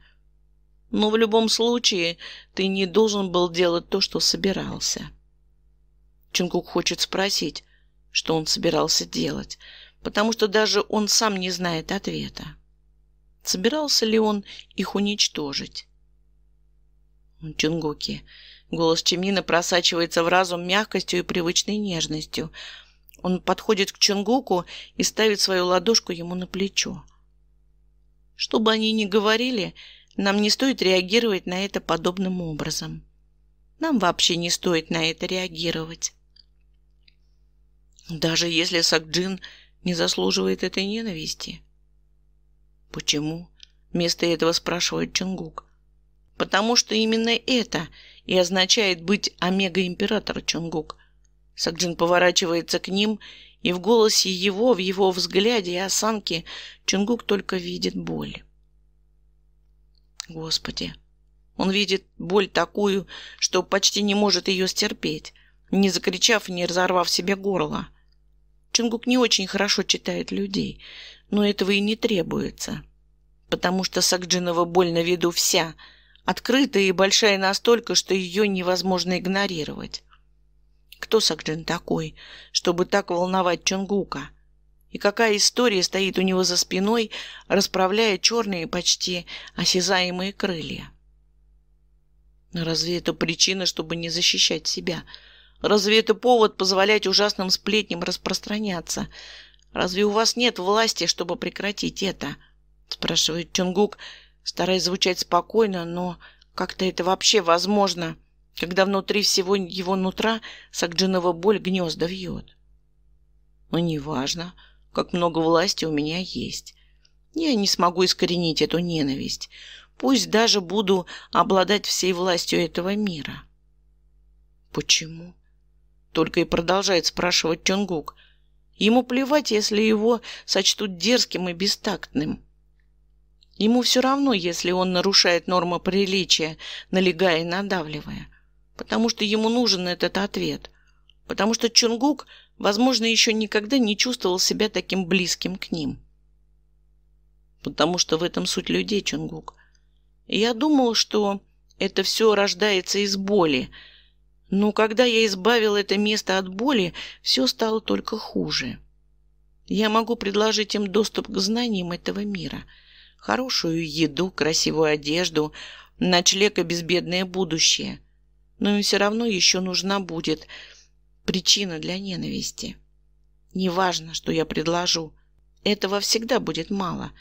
Speaker 1: Но в любом случае ты не должен был делать то, что собирался. Чунгук хочет спросить, что он собирался делать, потому что даже он сам не знает ответа. Собирался ли он их уничтожить? Чунгуки. Голос Чимина просачивается в разум мягкостью и привычной нежностью. Он подходит к Чунгуку и ставит свою ладошку ему на плечо. Что бы они ни говорили, нам не стоит реагировать на это подобным образом. Нам вообще не стоит на это реагировать. Даже если Сакджин не заслуживает этой ненависти. Почему? Вместо этого спрашивает Чунгук. Потому что именно это и означает быть омега-император Чунгук. Сакджин поворачивается к ним, и в голосе его, в его взгляде и осанке Чунгук только видит боль. Господи, он видит боль такую, что почти не может ее стерпеть, не закричав и не разорвав себе горло. Чунгук не очень хорошо читает людей, но этого и не требуется, потому что Сакджинова боль на виду вся, открытая и большая настолько, что ее невозможно игнорировать. Кто Сакджин такой, чтобы так волновать Чунгука? И какая история стоит у него за спиной, расправляя черные, почти осязаемые крылья? Разве это причина, чтобы не защищать себя? Разве это повод позволять ужасным сплетням распространяться? Разве у вас нет власти, чтобы прекратить это? Спрашивает Чунгук, стараясь звучать спокойно, но как-то это вообще возможно, когда внутри всего его нутра Сакджинова боль гнезда вьет. Ну, неважно, как много власти у меня есть. Я не смогу искоренить эту ненависть. Пусть даже буду обладать всей властью этого мира. Почему? Только и продолжает спрашивать Чонгук. Ему плевать, если его сочтут дерзким и бестактным. Ему все равно, если он нарушает нормы приличия, налегая и надавливая. Потому что ему нужен этот ответ. Потому что Чунгук, возможно, еще никогда не чувствовал себя таким близким к ним. Потому что в этом суть людей, Чунгук. Я думал, что это все рождается из боли, но когда я избавил это место от боли, все стало только хуже. Я могу предложить им доступ к знаниям этого мира, хорошую еду, красивую одежду, ночлег и безбедное будущее. Но им все равно еще нужна будет причина для ненависти. Неважно, что я предложу, этого всегда будет мало,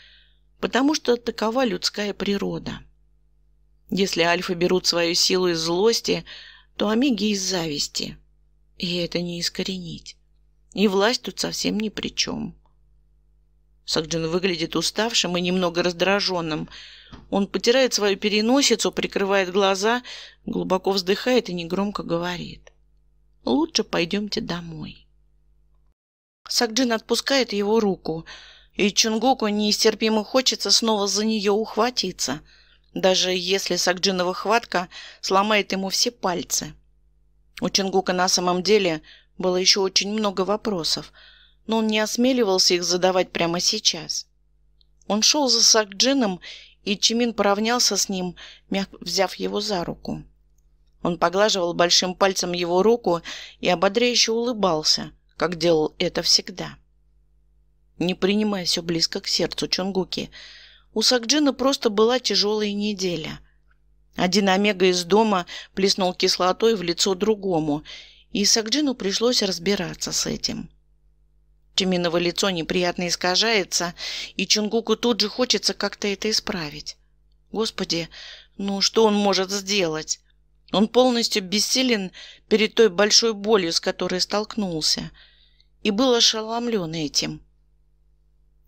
Speaker 1: потому что такова людская природа. Если альфа берут свою силу из злости – то Омеги из зависти. И это не искоренить. И власть тут совсем ни при чем. Сакджин выглядит уставшим и немного раздраженным. Он потирает свою переносицу, прикрывает глаза, глубоко вздыхает и негромко говорит. «Лучше пойдемте домой». Сакджин отпускает его руку, и Чунгоку неистерпимо хочется снова за нее ухватиться – даже если Сакджинова хватка сломает ему все пальцы. У Чингука на самом деле было еще очень много вопросов, но он не осмеливался их задавать прямо сейчас. Он шел за Сакджином, и Чимин поравнялся с ним, мягко взяв его за руку. Он поглаживал большим пальцем его руку и ободряюще улыбался, как делал это всегда. «Не принимай все близко к сердцу, Чунгуки», у Сакджина просто была тяжелая неделя. Один Омега из дома плеснул кислотой в лицо другому, и Сакджину пришлось разбираться с этим. Чеминово лицо неприятно искажается, и Чунгуку тут же хочется как-то это исправить. Господи, ну что он может сделать? Он полностью бессилен перед той большой болью, с которой столкнулся, и был ошеломлен этим.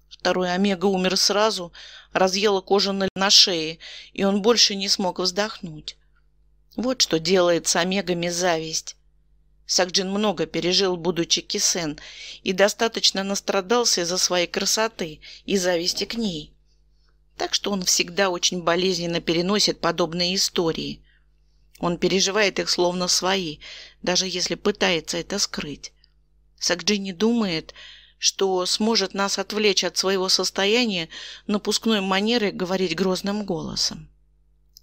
Speaker 1: Второй Омега умер сразу, разъела кожу на шее, и он больше не смог вздохнуть. Вот что делает с Омегами зависть. Сакджин много пережил, будучи кисен, и достаточно настрадался из-за своей красоты и зависти к ней. Так что он всегда очень болезненно переносит подобные истории. Он переживает их словно свои, даже если пытается это скрыть. Сакджин не думает, что сможет нас отвлечь от своего состояния напускной манеры говорить грозным голосом.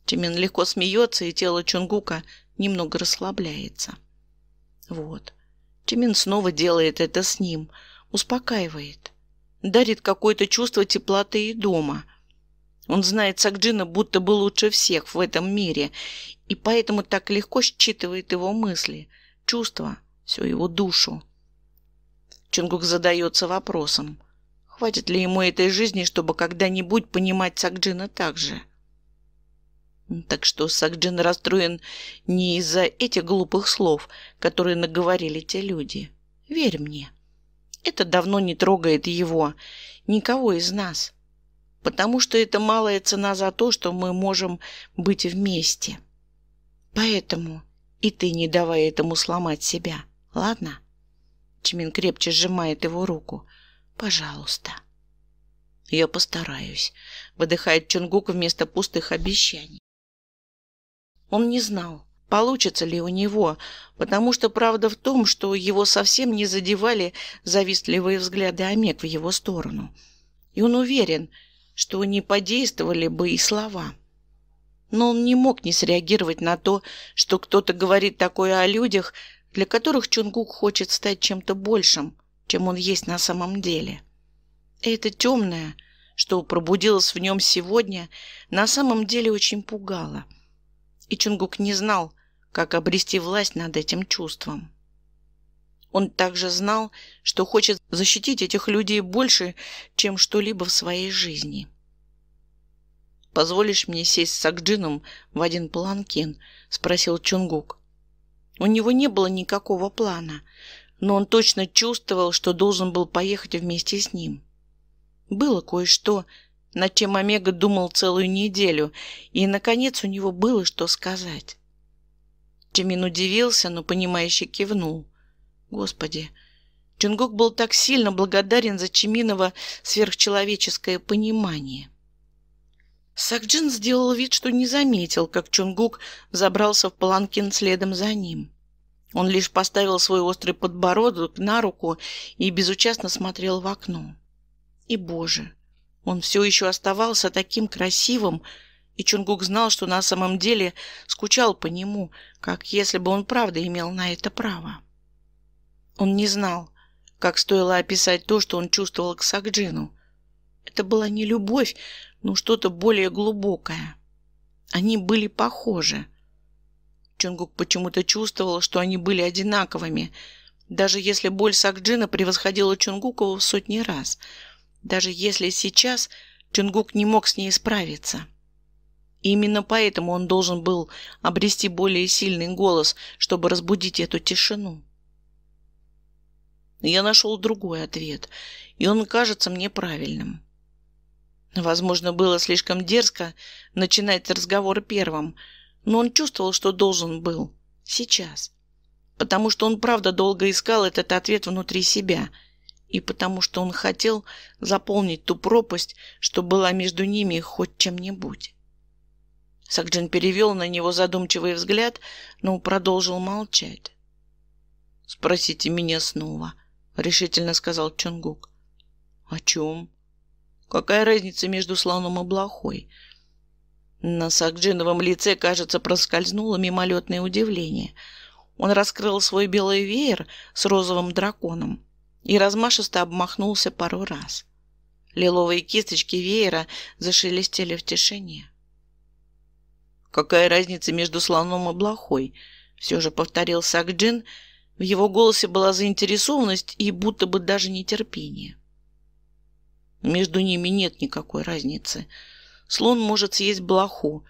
Speaker 1: Тимин легко смеется, и тело Чунгука немного расслабляется. Вот. Чимин снова делает это с ним, успокаивает, дарит какое-то чувство теплоты и дома. Он знает Сакджина будто бы лучше всех в этом мире, и поэтому так легко считывает его мысли, чувства, всю его душу. Чунгук задается вопросом, хватит ли ему этой жизни, чтобы когда-нибудь понимать Сакджина так же. Так что Сакджин расстроен не из-за этих глупых слов, которые наговорили те люди. Верь мне. Это давно не трогает его, никого из нас. Потому что это малая цена за то, что мы можем быть вместе. Поэтому и ты не давай этому сломать себя, ладно? Чимин крепче сжимает его руку. Пожалуйста. Я постараюсь, выдыхает Чунгук вместо пустых обещаний. Он не знал, получится ли у него, потому что правда в том, что его совсем не задевали завистливые взгляды Омег в его сторону. И он уверен, что не подействовали бы и слова. Но он не мог не среагировать на то, что кто-то говорит такое о людях, для которых Чунгук хочет стать чем-то большим, чем он есть на самом деле. Это темное, что пробудилось в нем сегодня, на самом деле очень пугало – и Чунгук не знал, как обрести власть над этим чувством. Он также знал, что хочет защитить этих людей больше, чем что-либо в своей жизни. «Позволишь мне сесть с Акджином в один паланкин?» – спросил Чунгук. У него не было никакого плана, но он точно чувствовал, что должен был поехать вместе с ним. Было кое-что, над чем Омега думал целую неделю, и, наконец, у него было что сказать. Чимин удивился, но понимающе кивнул. Господи, Чунгук был так сильно благодарен за Чиминова сверхчеловеческое понимание. Сакджин сделал вид, что не заметил, как Чунгук забрался в паланкин следом за ним. Он лишь поставил свой острый подбородок на руку и безучастно смотрел в окно. И, боже, он все еще оставался таким красивым, и Чунгук знал, что на самом деле скучал по нему, как если бы он правда имел на это право. Он не знал, как стоило описать то, что он чувствовал к Сакджину. Это была не любовь, но что-то более глубокое. Они были похожи. Чунгук почему-то чувствовал, что они были одинаковыми, даже если боль Сакджина превосходила Чунгукову в сотни раз – даже если сейчас Чунгук не мог с ней справиться. И именно поэтому он должен был обрести более сильный голос, чтобы разбудить эту тишину. Я нашел другой ответ, и он кажется мне правильным. Возможно, было слишком дерзко начинать разговор первым, но он чувствовал, что должен был. Сейчас. Потому что он правда долго искал этот ответ внутри себя – и потому что он хотел заполнить ту пропасть, что была между ними хоть чем-нибудь. Сакджин перевел на него задумчивый взгляд, но продолжил молчать. «Спросите меня снова», — решительно сказал Чонгук. «О чем? Какая разница между слоном и блохой?» На Сакджиновом лице, кажется, проскользнуло мимолетное удивление. Он раскрыл свой белый веер с розовым драконом и размашисто обмахнулся пару раз. Лиловые кисточки веера зашелестели в тишине. «Какая разница между слоном и блохой?» Все же повторил Сакджин. В его голосе была заинтересованность и будто бы даже нетерпение. Между ними нет никакой разницы. Слон может съесть блоху,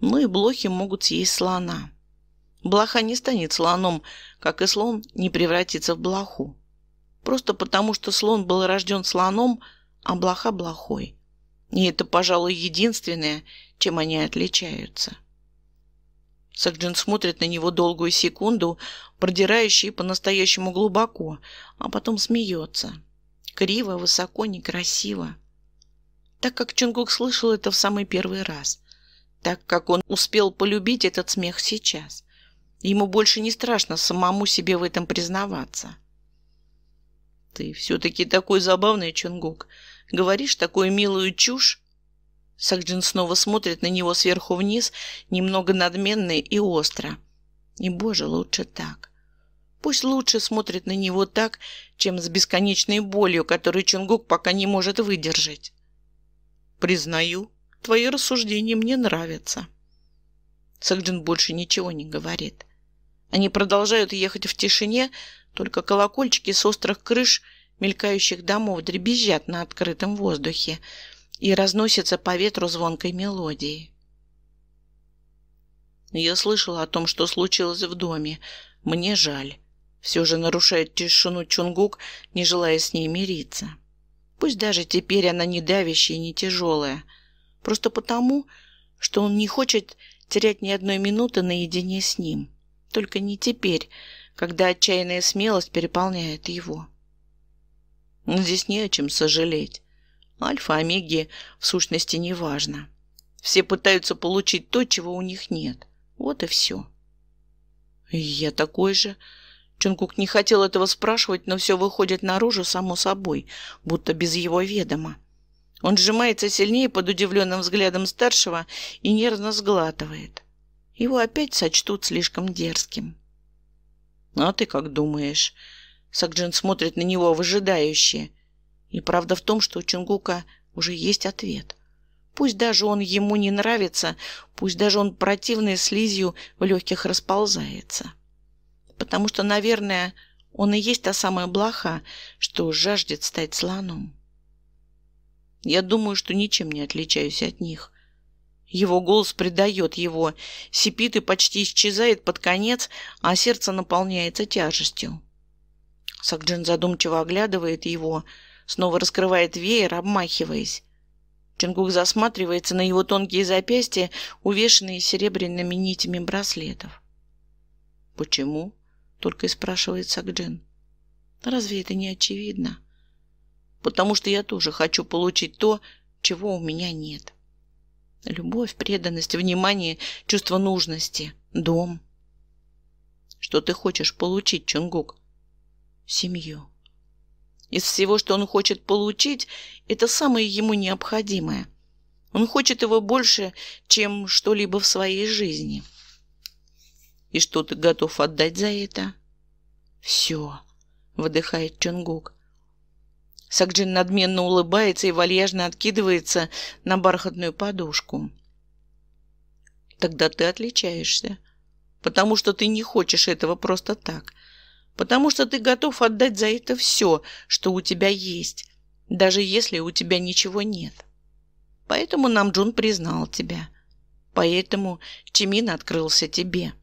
Speaker 1: но и блохи могут съесть слона. Блоха не станет слоном, как и слон не превратится в блоху. Просто потому, что слон был рожден слоном, а блоха блохой. И это, пожалуй, единственное, чем они отличаются. Сакджин смотрит на него долгую секунду, продирающий по-настоящему глубоко, а потом смеется. Криво, высоко, некрасиво. Так как Чунгук слышал это в самый первый раз. Так как он успел полюбить этот смех сейчас. Ему больше не страшно самому себе в этом признаваться. Ты все-таки такой забавный, Чунгук. Говоришь такую милую чушь. Сакджин снова смотрит на него сверху вниз, немного надменно и остро. И, боже, лучше так. Пусть лучше смотрит на него так, чем с бесконечной болью, которую Чунгук пока не может выдержать. «Признаю, твои рассуждения мне нравятся». Сакджин больше ничего не говорит. Они продолжают ехать в тишине, только колокольчики с острых крыш мелькающих домов дребезжат на открытом воздухе и разносятся по ветру звонкой мелодией. Я слышала о том, что случилось в доме. Мне жаль. Все же нарушает тишину Чунгук, не желая с ней мириться. Пусть даже теперь она не давящая и не тяжелая. Просто потому, что он не хочет терять ни одной минуты наедине с ним. Только не теперь, когда отчаянная смелость переполняет его. Здесь не о чем сожалеть. Альфа-омеги в сущности не важно. Все пытаются получить то, чего у них нет. Вот и все. Я такой же. Чунгук не хотел этого спрашивать, но все выходит наружу само собой, будто без его ведома. Он сжимается сильнее под удивленным взглядом старшего и нервно сглатывает. Его опять сочтут слишком дерзким. «А ты как думаешь?» Сакджин смотрит на него выжидающе. И правда в том, что у Чунгука уже есть ответ. Пусть даже он ему не нравится, пусть даже он противной слизью в легких расползается. Потому что, наверное, он и есть та самая блоха, что жаждет стать слоном. Я думаю, что ничем не отличаюсь от них. Его голос предает его, сипит и почти исчезает под конец, а сердце наполняется тяжестью. Сакджин задумчиво оглядывает его, снова раскрывает веер, обмахиваясь. Чингук засматривается на его тонкие запястья, увешанные серебряными нитями браслетов. «Почему?» — только и спрашивает Сакджин. «Разве это не очевидно?» «Потому что я тоже хочу получить то, чего у меня нет. Любовь, преданность, внимание, чувство нужности, дом». «Что ты хочешь получить, Чунгук?» «Семью». Из всего, что он хочет получить, это самое ему необходимое. Он хочет его больше, чем что-либо в своей жизни. И что ты готов отдать за это? Все, выдыхает Чунгук. Сакджин надменно улыбается и вальяжно откидывается на бархатную подушку. Тогда ты отличаешься, потому что ты не хочешь этого просто так – потому что ты готов отдать за это все, что у тебя есть, даже если у тебя ничего нет. Поэтому Намджун признал тебя. Поэтому Чимин открылся тебе.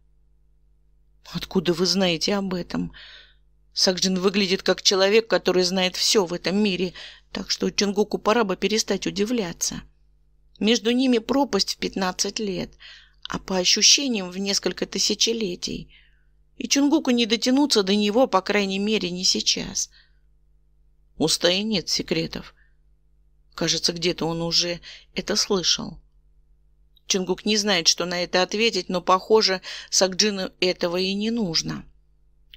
Speaker 1: Откуда вы знаете об этом? Сакджин выглядит как человек, который знает все в этом мире, так что Чунгуку пора бы перестать удивляться. Между ними пропасть в пятнадцать лет, а по ощущениям в несколько тысячелетий – и Чунгуку не дотянуться до него, по крайней мере, не сейчас. У стаи нет секретов. Кажется, где-то он уже это слышал. Чунгук не знает, что на это ответить, но, похоже, Сакджину этого и не нужно.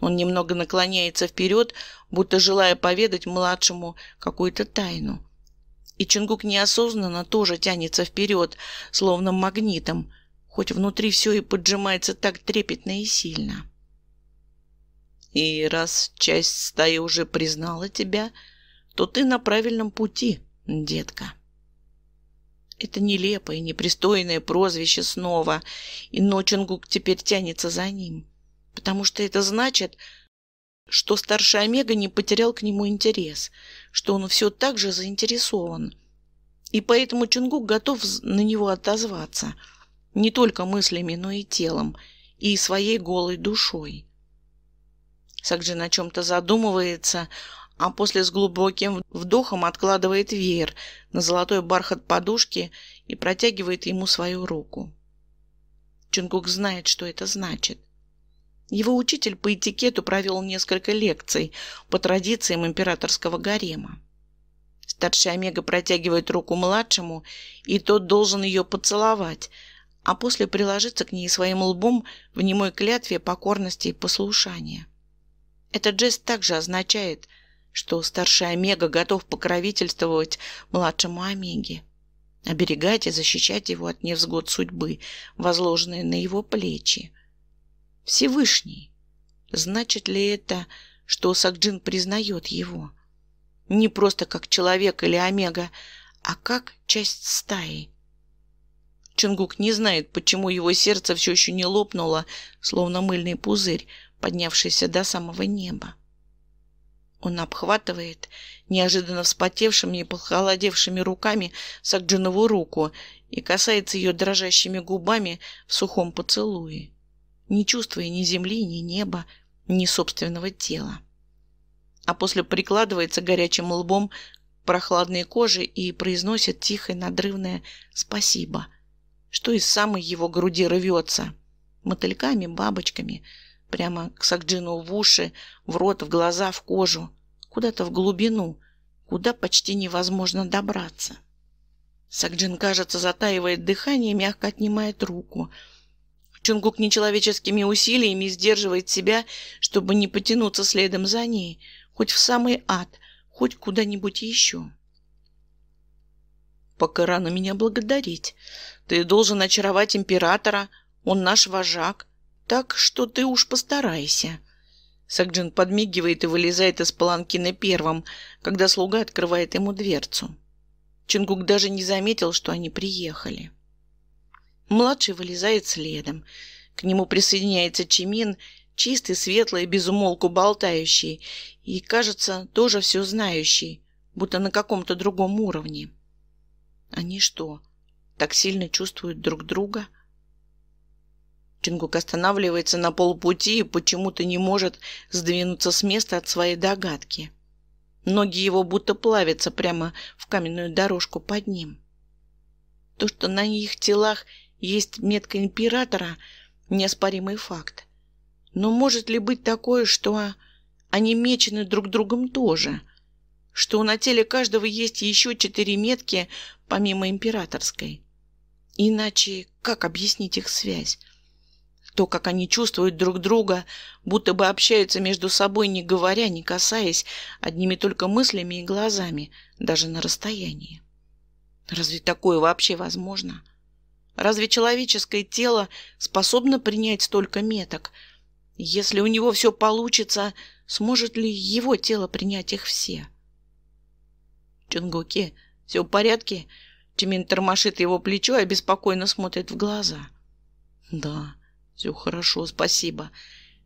Speaker 1: Он немного наклоняется вперед, будто желая поведать младшему какую-то тайну. И Чунгук неосознанно тоже тянется вперед, словно магнитом, хоть внутри все и поджимается так трепетно и сильно. И раз часть стаи уже признала тебя, то ты на правильном пути, детка. Это нелепое, непристойное прозвище снова, и Ночингук теперь тянется за ним, потому что это значит, что старший Омега не потерял к нему интерес, что он все так же заинтересован. И поэтому Чунгук готов на него отозваться, не только мыслями, но и телом, и своей голой душой. Сакджин о чем-то задумывается, а после с глубоким вдохом откладывает веер на золотой бархат подушки и протягивает ему свою руку. Чунгук знает, что это значит. Его учитель по этикету провел несколько лекций по традициям императорского гарема. Старший Омега протягивает руку младшему, и тот должен ее поцеловать, а после приложиться к ней своим лбом в немой клятве покорности и послушания. Этот жест также означает, что старший Омега готов покровительствовать младшему Омеге, оберегать и защищать его от невзгод судьбы, возложенные на его плечи. Всевышний, Значит ли это, что Сакджин признает его? Не просто как человек или омега, а как часть стаи. Чунгук не знает, почему его сердце все еще не лопнуло, словно мыльный пузырь, поднявшийся до самого неба. Он обхватывает неожиданно вспотевшими и похолодевшими руками Сакджинову руку и касается ее дрожащими губами в сухом поцелуе, не чувствуя ни земли, ни неба, ни собственного тела. А после прикладывается горячим лбом к прохладной коже и произносит тихое надрывное «спасибо», что из самой его груди рвется, мотыльками, бабочками – Прямо к Сакджину в уши, в рот, в глаза, в кожу. Куда-то в глубину, куда почти невозможно добраться. Сакджин, кажется, затаивает дыхание и мягко отнимает руку. Чунгук нечеловеческими усилиями сдерживает себя, чтобы не потянуться следом за ней, хоть в самый ад, хоть куда-нибудь еще. «Пока рано меня благодарить. Ты должен очаровать императора, он наш вожак. Так что ты уж постарайся. Сакджин подмигивает и вылезает из паланкина первым, когда слуга открывает ему дверцу. Чингук даже не заметил, что они приехали. Младший вылезает следом. К нему присоединяется Чимин, чистый, светлый, безумолку болтающий, и, кажется, тоже все знающий, будто на каком-то другом уровне. Они что, так сильно чувствуют друг друга? — Чингук останавливается на полпути и почему-то не может сдвинуться с места от своей догадки. Ноги его будто плавятся прямо в каменную дорожку под ним. То, что на их телах есть метка императора, неоспоримый факт. Но может ли быть такое, что они мечены друг другом тоже? Что на теле каждого есть еще четыре метки, помимо императорской? Иначе как объяснить их связь? То, как они чувствуют друг друга, будто бы общаются между собой, не говоря, не касаясь, одними только мыслями и глазами, даже на расстоянии. Разве такое вообще возможно? Разве человеческое тело способно принять столько меток? Если у него все получится, сможет ли его тело принять их все? Чунгуки, все в порядке? Тимин тормошит его плечо и беспокойно смотрит в глаза. Да, «Все хорошо, спасибо».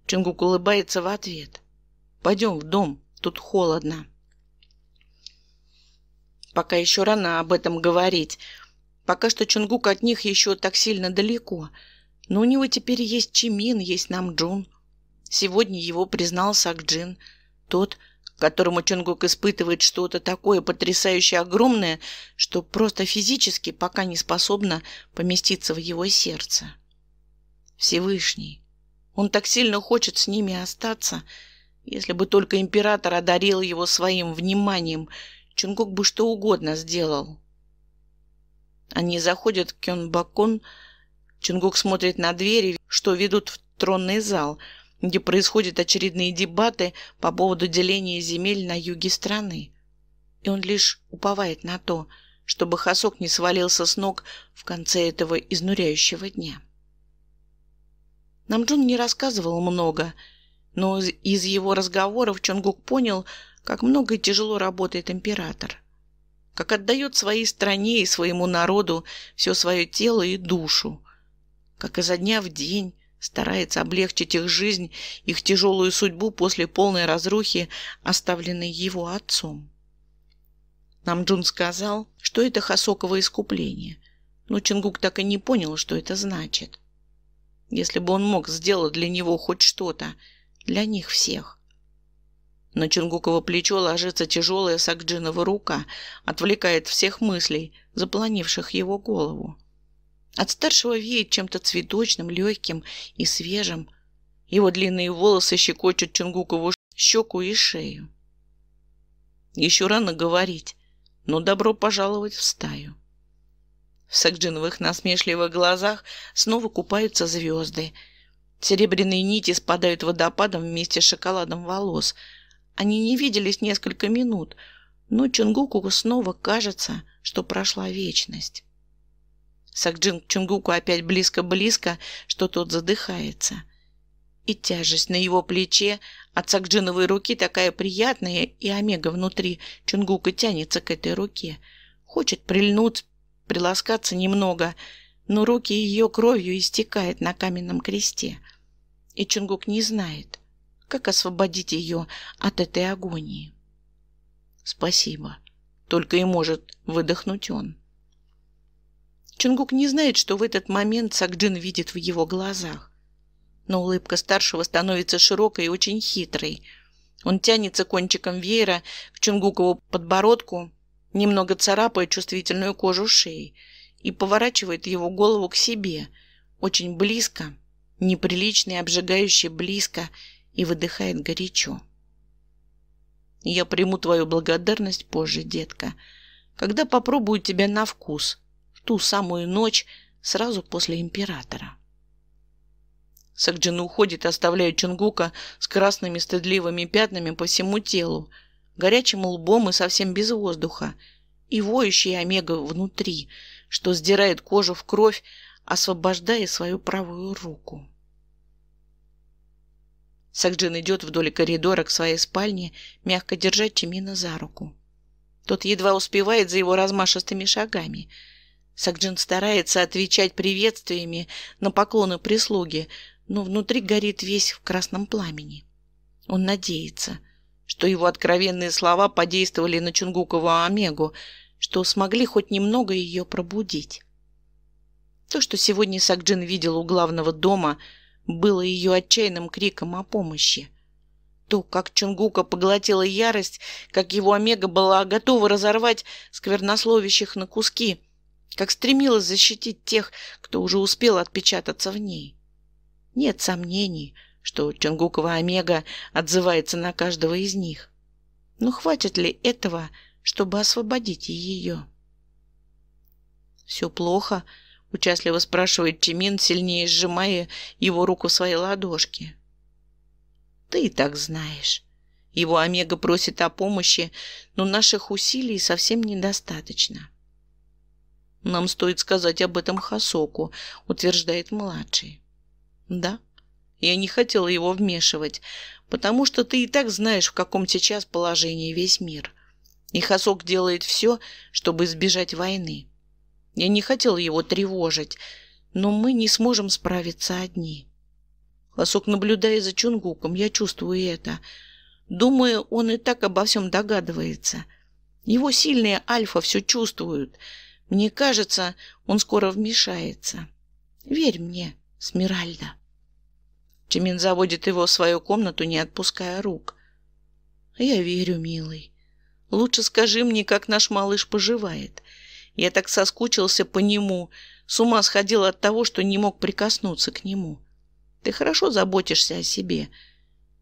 Speaker 1: Чингук улыбается в ответ. «Пойдем в дом, тут холодно». Пока еще рано об этом говорить. Пока что Чунгук от них еще так сильно далеко. Но у него теперь есть Чимин, есть Намджун. Сегодня его признал Сакджин, тот, которому Чунгук испытывает что-то такое потрясающе огромное, что просто физически пока не способно поместиться в его сердце. Всевышний. Он так сильно хочет с ними остаться. Если бы только император одарил его своим вниманием, Чунгук бы что угодно сделал. Они заходят в Кёнбакон. Чунгук смотрит на двери, что ведут в тронный зал, где происходят очередные дебаты по поводу деления земель на юге страны. И он лишь уповает на то, чтобы Хасок не свалился с ног в конце этого изнуряющего дня. Нам Джун не рассказывал много, но из его разговоров Чонгук понял, как много и тяжело работает император. Как отдает своей стране и своему народу все свое тело и душу. Как изо дня в день старается облегчить их жизнь, их тяжелую судьбу после полной разрухи, оставленной его отцом. Намджун сказал, что это Хасоково искупление, но Чингук так и не понял, что это значит если бы он мог сделать для него хоть что-то, для них всех. На Чунгуково плечо ложится тяжелая Сакджинова рука, отвлекает всех мыслей, заполонивших его голову. От старшего веет чем-то цветочным, легким и свежим. Его длинные волосы щекочут Чунгукову щеку и шею. Еще рано говорить, но добро пожаловать в стаю. В Сакджиновых насмешливых глазах снова купаются звезды. Серебряные нити спадают водопадом вместе с шоколадом волос. Они не виделись несколько минут, но Чунгуку снова кажется, что прошла вечность. Сакджин к Чунгуку опять близко-близко, что тот задыхается. И тяжесть на его плече от Сакджиновой руки такая приятная, и Омега внутри Чунгука тянется к этой руке. Хочет прильнуть, приласкаться немного, но руки ее кровью истекает на каменном кресте. И Чунгук не знает, как освободить ее от этой агонии. «Спасибо», — только и может выдохнуть он. Чунгук не знает, что в этот момент Сакджин видит в его глазах. Но улыбка старшего становится широкой и очень хитрой. Он тянется кончиком веера к Чунгукову подбородку, немного царапая чувствительную кожу шеи, и поворачивает его голову к себе, очень близко, неприлично и обжигающе близко, и выдыхает горячо. «Я приму твою благодарность позже, детка, когда попробую тебя на вкус», ту самую ночь сразу после императора. Сакджин уходит, оставляя Чунгука с красными стыдливыми пятнами по всему телу, горячим лбом и совсем без воздуха, и воющий омега внутри, что сдирает кожу в кровь, освобождая свою правую руку. Сакджин идет вдоль коридора к своей спальне, мягко держа Чимина за руку. Тот едва успевает за его размашистыми шагами – Сакджин старается отвечать приветствиями на поклоны прислуги, но внутри горит весь в красном пламени. Он надеется, что его откровенные слова подействовали на Чунгукову Омегу, что смогли хоть немного ее пробудить. То, что сегодня Сакджин видел у главного дома, было ее отчаянным криком о помощи. То, как Чунгука поглотила ярость, как его Омега была готова разорвать сквернословящих на куски — как стремилась защитить тех, кто уже успел отпечататься в ней. Нет сомнений, что Чонгукова Омега отзывается на каждого из них. Но хватит ли этого, чтобы освободить ее? «Все плохо?» — участливо спрашивает Чимин, сильнее сжимая его руку в своей ладошке. «Ты и так знаешь. Его Омега просит о помощи, но наших усилий совсем недостаточно. Нам стоит сказать об этом Хасоку, утверждает младший. Да, я не хотела его вмешивать, потому что ты и так знаешь, в каком сейчас положении весь мир. И Хасок делает все, чтобы избежать войны. Я не хотела его тревожить, но мы не сможем справиться одни. Хасок наблюдает за Чунгуком, я чувствую это. Думаю, он и так обо всем догадывается. Его сильные альфа все чувствуют — мне кажется, он скоро вмешается. Верь мне, Смиральда. Чемин заводит его в свою комнату, не отпуская рук. Я верю, милый. Лучше скажи мне, как наш малыш поживает. Я так соскучился по нему, с ума сходил от того, что не мог прикоснуться к нему. Ты хорошо заботишься о себе.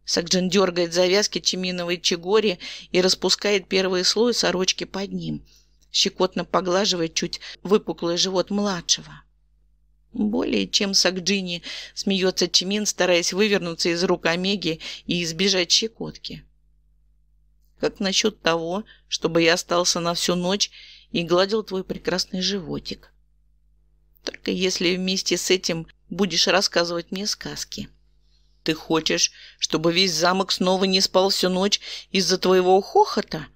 Speaker 1: Сакджин дергает завязки чеминовой чегори и распускает первый слой сорочки под ним — щекотно поглаживает чуть выпуклый живот младшего. Более чем Сакджини смеется Чимин, стараясь вывернуться из рук Омеги и избежать щекотки. Как насчет того, чтобы я остался на всю ночь и гладил твой прекрасный животик? Только если вместе с этим будешь рассказывать мне сказки. Ты хочешь, чтобы весь замок снова не спал всю ночь из-за твоего хохота?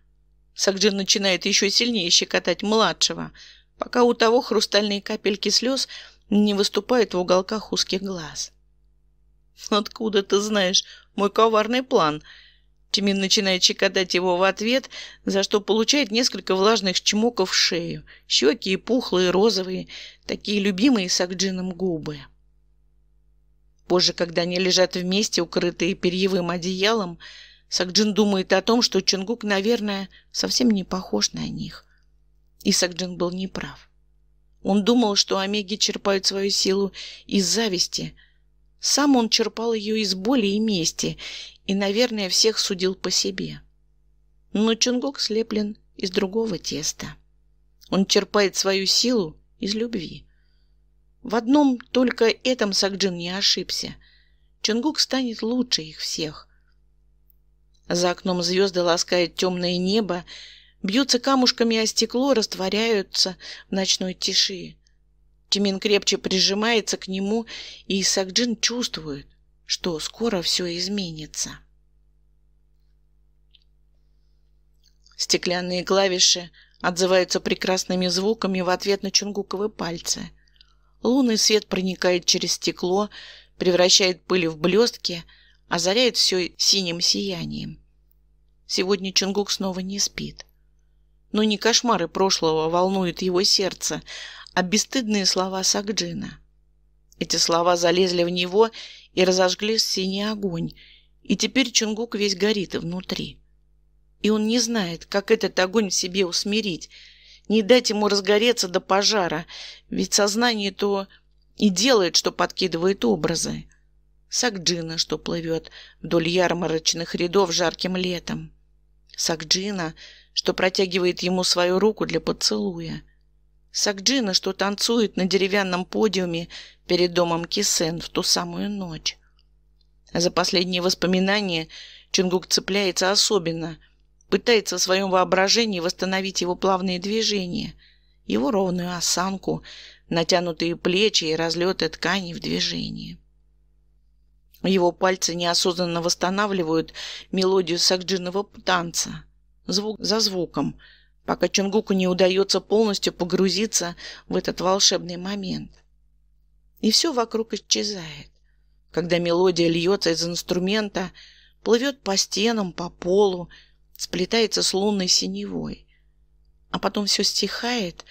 Speaker 1: Сакджин начинает еще сильнее щекотать младшего, пока у того хрустальные капельки слез не выступают в уголках узких глаз. «Откуда ты знаешь мой коварный план?» Тимин начинает щекотать его в ответ, за что получает несколько влажных чмоков в шею, щеки и пухлые, розовые, такие любимые Сакджином губы. Позже, когда они лежат вместе, укрытые перьевым одеялом, Сакджин думает о том, что Чунгук, наверное, совсем не похож на них. И Сакджин был неправ. Он думал, что омеги черпают свою силу из зависти. Сам он черпал ее из боли и мести, и, наверное, всех судил по себе. Но Чунгук слеплен из другого теста. Он черпает свою силу из любви. В одном только этом Сакджин не ошибся. Чунгук станет лучше их всех. За окном звезды ласкает темное небо, бьются камушками о стекло, растворяются в ночной тиши. Тимин крепче прижимается к нему, и Исакджин чувствует, что скоро все изменится. Стеклянные клавиши отзываются прекрасными звуками в ответ на чунгуковые пальцы. Лунный свет проникает через стекло, превращает пыль в блестки, озаряет все синим сиянием. Сегодня Чунгук снова не спит. Но не кошмары прошлого волнуют его сердце, а бесстыдные слова Сакджина. Эти слова залезли в него и разожгли синий огонь, и теперь Чунгук весь горит внутри и он не знает, как этот огонь в себе усмирить, не дать ему разгореться до пожара, ведь сознание то и делает, что подкидывает образы. Сакджина, что плывет вдоль ярмарочных рядов жарким летом. Сакджина, что протягивает ему свою руку для поцелуя. Сакджина, что танцует на деревянном подиуме перед домом Кисен в ту самую ночь. За последние воспоминания Чунгук цепляется особенно – пытается в своем воображении восстановить его плавные движения, его ровную осанку, натянутые плечи и разлеты тканей в движении. Его пальцы неосознанно восстанавливают мелодию сакджиного танца, звук за звуком, пока Чунгуку не удается полностью погрузиться в этот волшебный момент. И все вокруг исчезает. Когда мелодия льется из инструмента, плывет по стенам, по полу, сплетается с лунной синевой. А потом все стихает,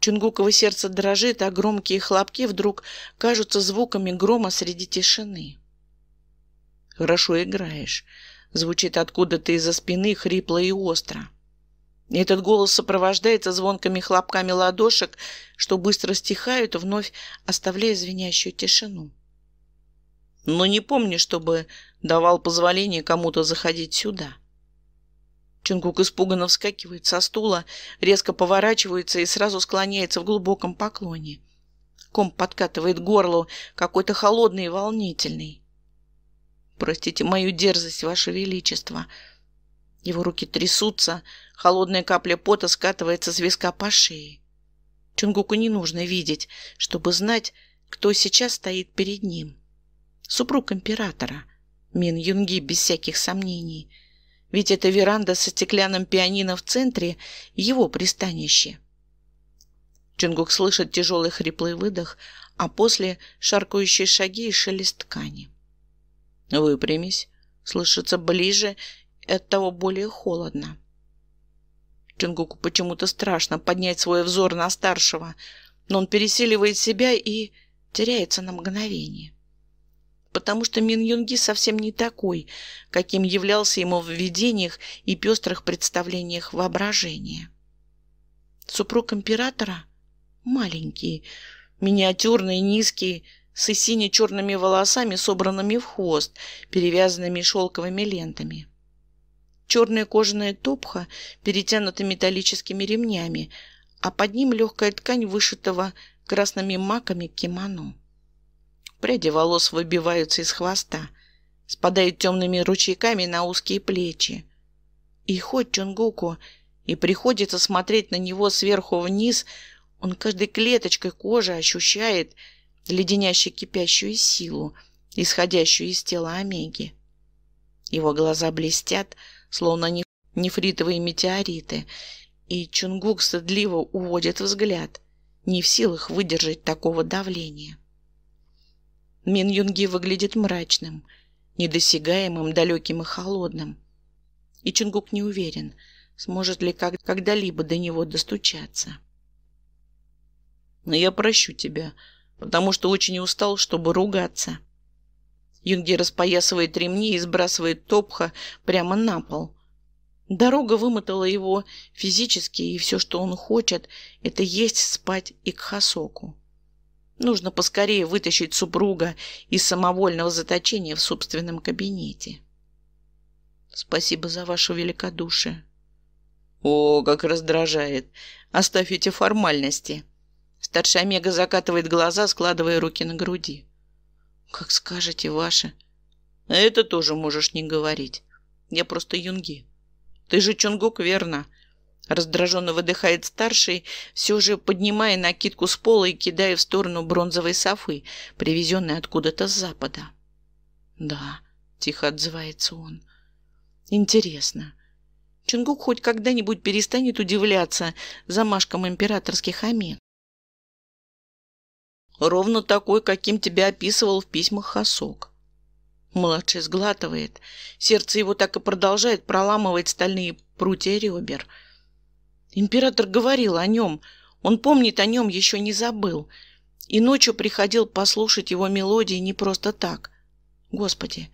Speaker 1: Чунгуково сердце дрожит, а громкие хлопки вдруг кажутся звуками грома среди тишины. «Хорошо играешь», — звучит откуда-то из-за спины хрипло и остро. Этот голос сопровождается звонкими хлопками ладошек, что быстро стихают, вновь оставляя звенящую тишину. Но не помню, чтобы давал позволение кому-то заходить сюда. Чунгук испуганно вскакивает со стула, резко поворачивается и сразу склоняется в глубоком поклоне. Ком подкатывает горло, какой-то холодный и волнительный. «Простите мою дерзость, Ваше Величество». Его руки трясутся, холодная капля пота скатывается с виска по шее. Чунгуку не нужно видеть, чтобы знать, кто сейчас стоит перед ним. Супруг императора, Мин Юнги, без всяких сомнений – ведь эта веранда со стеклянным пианино в центре — его пристанище. Чунгук слышит тяжелый хриплый выдох, а после — шаркающие шаги и шелест ткани. «Выпрямись», — слышится ближе, и оттого более холодно. Чунгуку почему-то страшно поднять свой взор на старшего, но он переселивает себя и теряется на мгновение потому что Мин Юнги совсем не такой, каким являлся ему в видениях и пестрых представлениях воображения. Супруг императора маленький, миниатюрный, низкий, с сине-черными волосами, собранными в хвост, перевязанными шелковыми лентами. Черная кожаная топха перетянута металлическими ремнями, а под ним легкая ткань вышитого красными маками кимоно. Пряди волос выбиваются из хвоста, спадают темными ручейками на узкие плечи. И хоть Чунгуку и приходится смотреть на него сверху вниз, он каждой клеточкой кожи ощущает леденящую кипящую силу, исходящую из тела Омеги. Его глаза блестят, словно нефритовые метеориты, и Чунгук стыдливо уводит взгляд, не в силах выдержать такого давления. Мин Юнги выглядит мрачным, недосягаемым, далеким и холодным. И Чунгук не уверен, сможет ли когда-либо до него достучаться. «Но я прощу тебя, потому что очень устал, чтобы ругаться». Юнги распоясывает ремни и сбрасывает топха прямо на пол. Дорога вымотала его физически, и все, что он хочет, это есть, спать и к Хасоку. Нужно поскорее вытащить супруга из самовольного заточения в собственном кабинете. Спасибо за ваше великодушие. О, как раздражает. Оставь эти формальности. Старший Омега закатывает глаза, складывая руки на груди. Как скажете, ваше. Это тоже можешь не говорить. Я просто юнги. Ты же Чунгук, верно? Раздраженно выдыхает старший, все же поднимая накидку с пола и кидая в сторону бронзовой софы, привезенной откуда-то с запада. Да, тихо отзывается он. Интересно, Чунгук хоть когда-нибудь перестанет удивляться замашкам императорских омег? Ровно такой, каким тебя описывал в письмах Хасок. Младший сглатывает. Сердце его так и продолжает проламывать стальные прутья ребер. Император говорил о нем. Он помнит о нем, еще не забыл. И ночью приходил послушать его мелодии не просто так. Господи,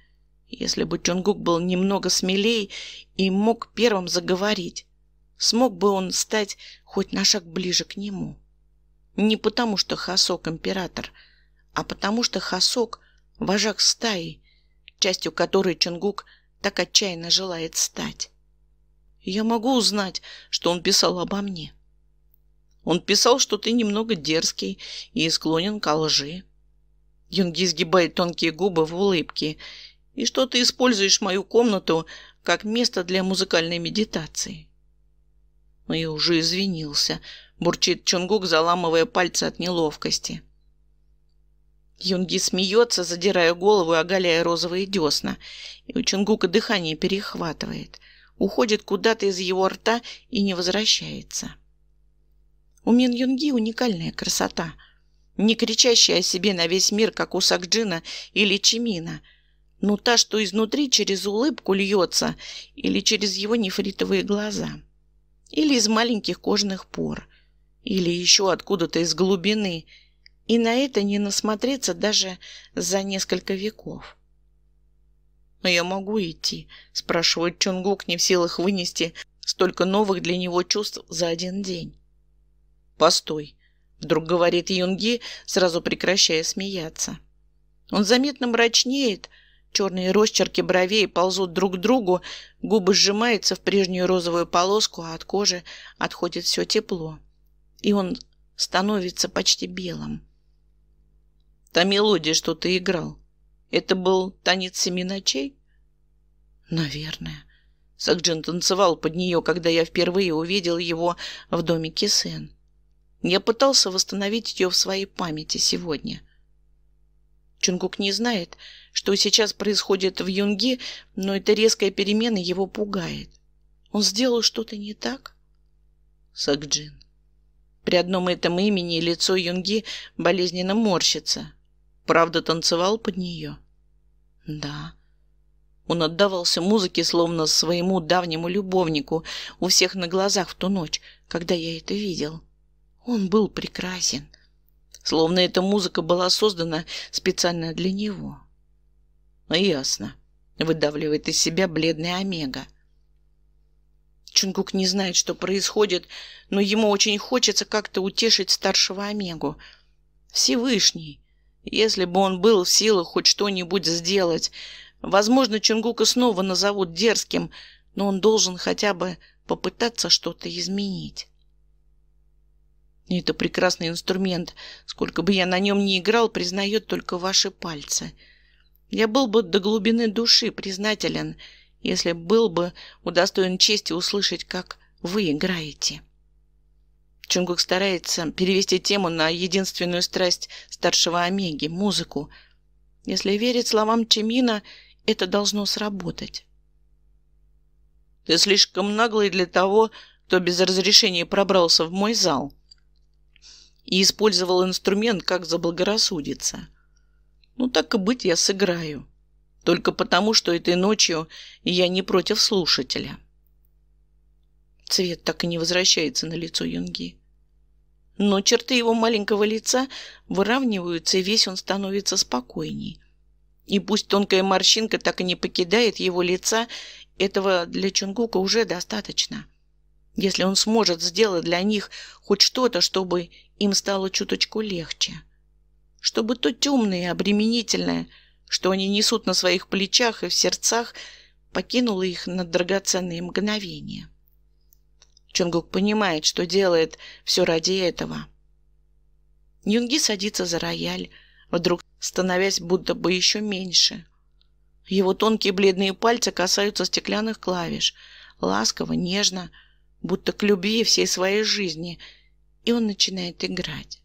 Speaker 1: если бы Чонгук был немного смелее и мог первым заговорить, смог бы он стать хоть на шаг ближе к нему. Не потому, что Хасок император, а потому, что Хасок – вожак стаи, частью которой Чонгук так отчаянно желает стать. Я могу узнать, что он писал обо мне. Он писал, что ты немного дерзкий и склонен к лжи. Юнги сгибает тонкие губы в улыбке, и что ты используешь мою комнату как место для музыкальной медитации. Но я уже извинился, бурчит Чунгук, заламывая пальцы от неловкости. Юнги смеется, задирая голову и оголяя розовые десна, и у Чунгука дыхание перехватывает, уходит куда-то из его рта и не возвращается. У Мин Юнги уникальная красота, не кричащая о себе на весь мир, как у Сакджина или Чимина, но та, что изнутри через улыбку льется или через его нефритовые глаза, или из маленьких кожных пор, или еще откуда-то из глубины, и на это не насмотреться даже за несколько веков. «Но я могу идти?» – спрашивает Чонгук, не в силах вынести столько новых для него чувств за один день. «Постой», — вдруг говорит Юнги, сразу прекращая смеяться. Он заметно мрачнеет, черные росчерки бровей ползут друг к другу, губы сжимаются в прежнюю розовую полоску, а от кожи отходит все тепло. И он становится почти белым. Та мелодия, что ты играл, это был танец семи ночей? Наверное. Сакджин танцевал под нее, когда я впервые увидел его в доме Кисен. Я пытался восстановить ее в своей памяти сегодня. Чунгук не знает, что сейчас происходит в Юнге, но эта резкая перемена его пугает. Он сделал что-то не так? Сакджин. При одном этом имени лицо Юнги болезненно морщится. Правда, танцевал под нее? Да. Он отдавался музыке, словно своему давнему любовнику, у всех на глазах в ту ночь, когда я это видел. Он был прекрасен, словно эта музыка была создана специально для него. «Ясно», — выдавливает из себя бледный Омега. Чунгук не знает, что происходит, но ему очень хочется как-то утешить старшего Омегу. Всевышний, если бы он был в силах хоть что-нибудь сделать, возможно, Чунгука снова назовут дерзким, но он должен хотя бы попытаться что-то изменить. Это прекрасный инструмент. Сколько бы я на нем ни играл, признает только ваши пальцы. Я был бы до глубины души признателен, если был бы удостоен чести услышать, как вы играете. Чунгук старается перевести тему на единственную страсть старшего Омеги – музыку. Если верить словам Чемина, это должно сработать. «Ты слишком наглый для того, кто без разрешения пробрался в мой зал», и использовал инструмент, как заблагорассудится. Ну, так и быть, я сыграю. Только потому, что этой ночью я не против слушателя. Цвет так и не возвращается на лицо Юнги. Но черты его маленького лица выравниваются, и весь он становится спокойней. И пусть тонкая морщинка так и не покидает его лица, этого для Чунгука уже достаточно. Если он сможет сделать для них хоть что-то, чтобы им стало чуточку легче. Чтобы то темное и обременительное, что они несут на своих плечах и в сердцах, покинуло их на драгоценные мгновения. Чунгук понимает, что делает все ради этого. Юнги садится за рояль, вдруг становясь будто бы еще меньше. Его тонкие бледные пальцы касаются стеклянных клавиш, ласково, нежно, будто к любви всей своей жизни, и он начинает играть.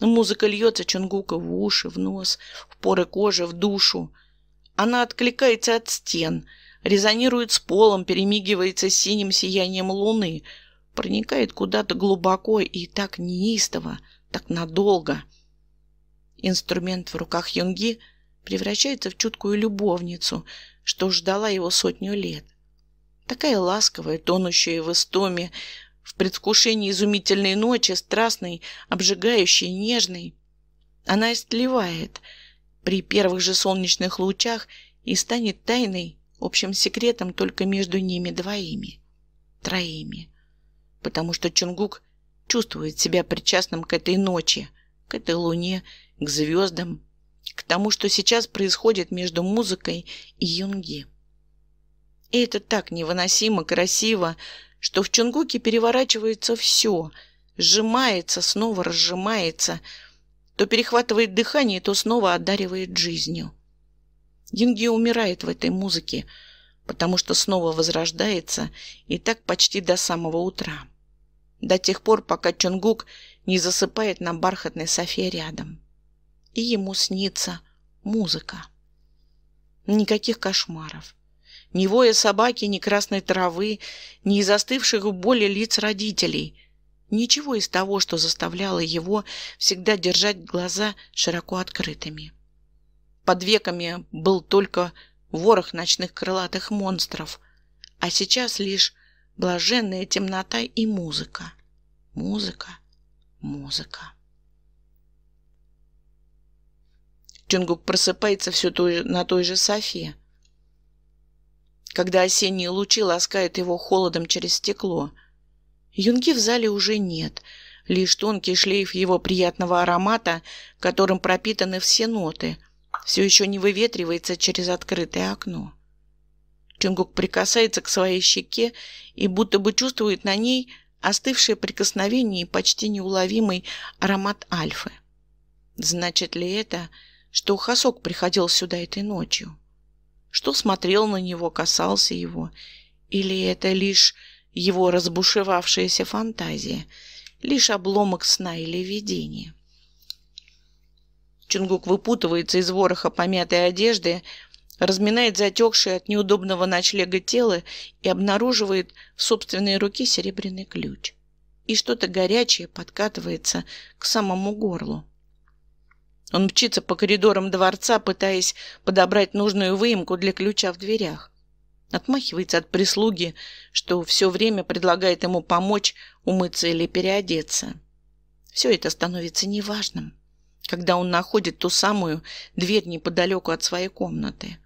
Speaker 1: Музыка льется Чунгука в уши, в нос, в поры кожи, в душу. Она откликается от стен, резонирует с полом, перемигивается синим сиянием луны, проникает куда-то глубоко и так неистово, так надолго. Инструмент в руках Юнги превращается в чуткую любовницу, что ждала его сотню лет. Такая ласковая, тонущая в истоме, в предвкушении изумительной ночи, страстной, обжигающей, нежной. Она истлевает при первых же солнечных лучах и станет тайной, общим секретом только между ними двоими, троими. Потому что Чунгук чувствует себя причастным к этой ночи, к этой луне, к звездам, к тому, что сейчас происходит между музыкой и юнги. И это так невыносимо красиво, что в Чунгуке переворачивается все, сжимается, снова разжимается, то перехватывает дыхание, то снова одаривает жизнью. Юнги умирает в этой музыке, потому что снова возрождается, и так почти до самого утра. До тех пор, пока Чунгук не засыпает на бархатной софе рядом. И ему снится музыка. Никаких кошмаров. Ни воя собаки, ни красной травы, ни застывших в боли лиц родителей. Ничего из того, что заставляло его всегда держать глаза широко открытыми. Под веками был только ворох ночных крылатых монстров, а сейчас лишь блаженная темнота и музыка. Музыка, музыка. Чунгук просыпается все той, на той же софе, когда осенние лучи ласкают его холодом через стекло. Юнги в зале уже нет, лишь тонкий шлейф его приятного аромата, которым пропитаны все ноты, все еще не выветривается через открытое окно. Чунгук прикасается к своей щеке и будто бы чувствует на ней остывшее прикосновение и почти неуловимый аромат альфы. Значит ли это, что Хасок приходил сюда этой ночью? Что смотрел на него, касался его, или это лишь его разбушевавшаяся фантазия, лишь обломок сна или видения. Чунгук выпутывается из вороха помятой одежды, разминает затекшее от неудобного ночлега тело и обнаруживает в собственной руке серебряный ключ. И что-то горячее подкатывается к самому горлу. Он мчится по коридорам дворца, пытаясь подобрать нужную выемку для ключа в дверях. Отмахивается от прислуги, что все время предлагает ему помочь умыться или переодеться. Все это становится неважным, когда он находит ту самую дверь неподалеку от своей комнаты.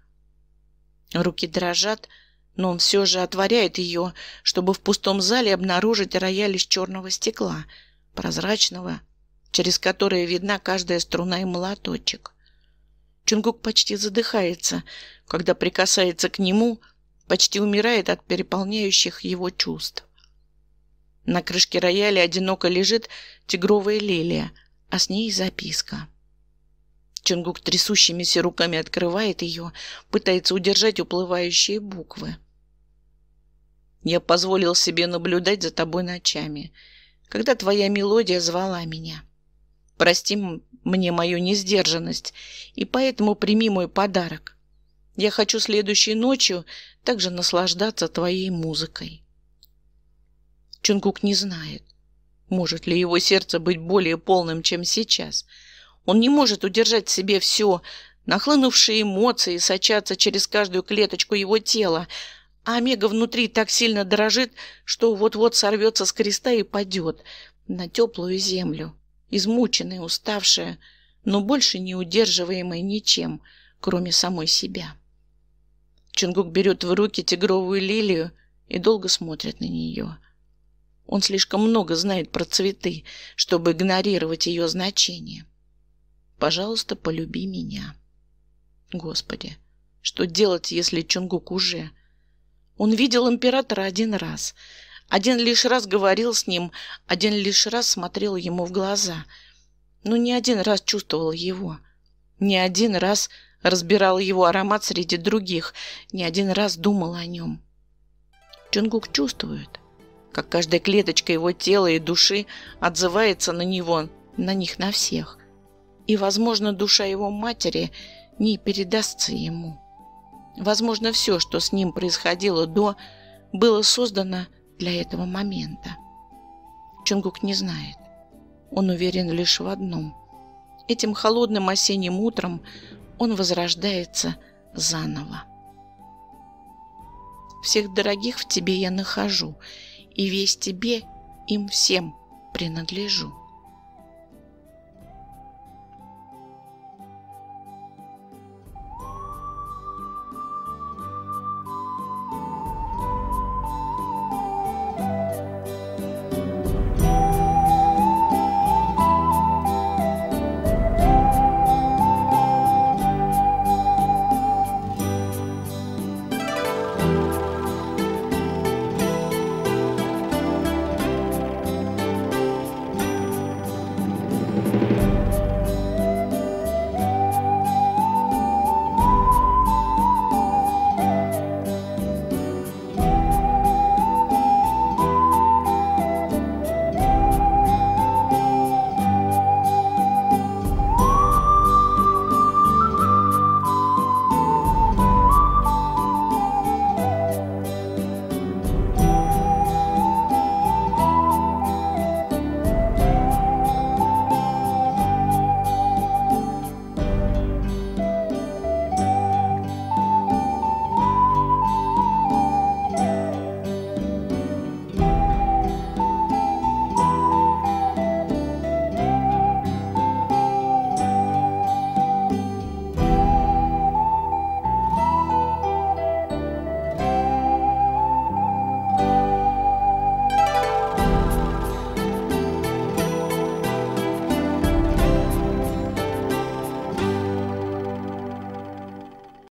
Speaker 1: Руки дрожат, но он все же отворяет ее, чтобы в пустом зале обнаружить рояль из черного стекла, прозрачного, через которые видна каждая струна и молоточек. Чунгук почти задыхается, когда прикасается к нему, почти умирает от переполняющих его чувств. На крышке рояля одиноко лежит тигровая лилия, а с ней записка. Чунгук трясущимися руками открывает ее, пытается удержать уплывающие буквы. «Я позволил себе наблюдать за тобой ночами, когда твоя мелодия звала меня». Прости мне мою несдержанность, и поэтому прими мой подарок. Я хочу следующей ночью также наслаждаться твоей музыкой. Чунгук не знает, может ли его сердце быть более полным, чем сейчас. Он не может удержать в себе все, нахлынувшие эмоции сочатся через каждую клеточку его тела, а Омега внутри так сильно дрожит, что вот-вот сорвется с креста и падет на теплую землю измученная, уставшая, но больше не удерживаемая ничем, кроме самой себя. Чунгук берет в руки тигровую лилию и долго смотрит на нее. Он слишком много знает про цветы, чтобы игнорировать ее значение. Пожалуйста, полюби меня. Господи, что делать, если Чунгук уже? Он видел императора один раз, один лишь раз говорил с ним, один лишь раз смотрел ему в глаза. Но не один раз чувствовал его. Не один раз разбирал его аромат среди других, не один раз думал о нем. Чунгук чувствует, как каждая клеточка его тела и души отзывается на него, на них на всех. И, возможно, душа его матери не передастся ему. Возможно, все, что с ним происходило до, было создано для этого момента. Чунгук не знает. Он уверен лишь в одном. Этим холодным осенним утром он возрождается заново. Всех дорогих в тебе я нахожу, и весь тебе им всем принадлежу.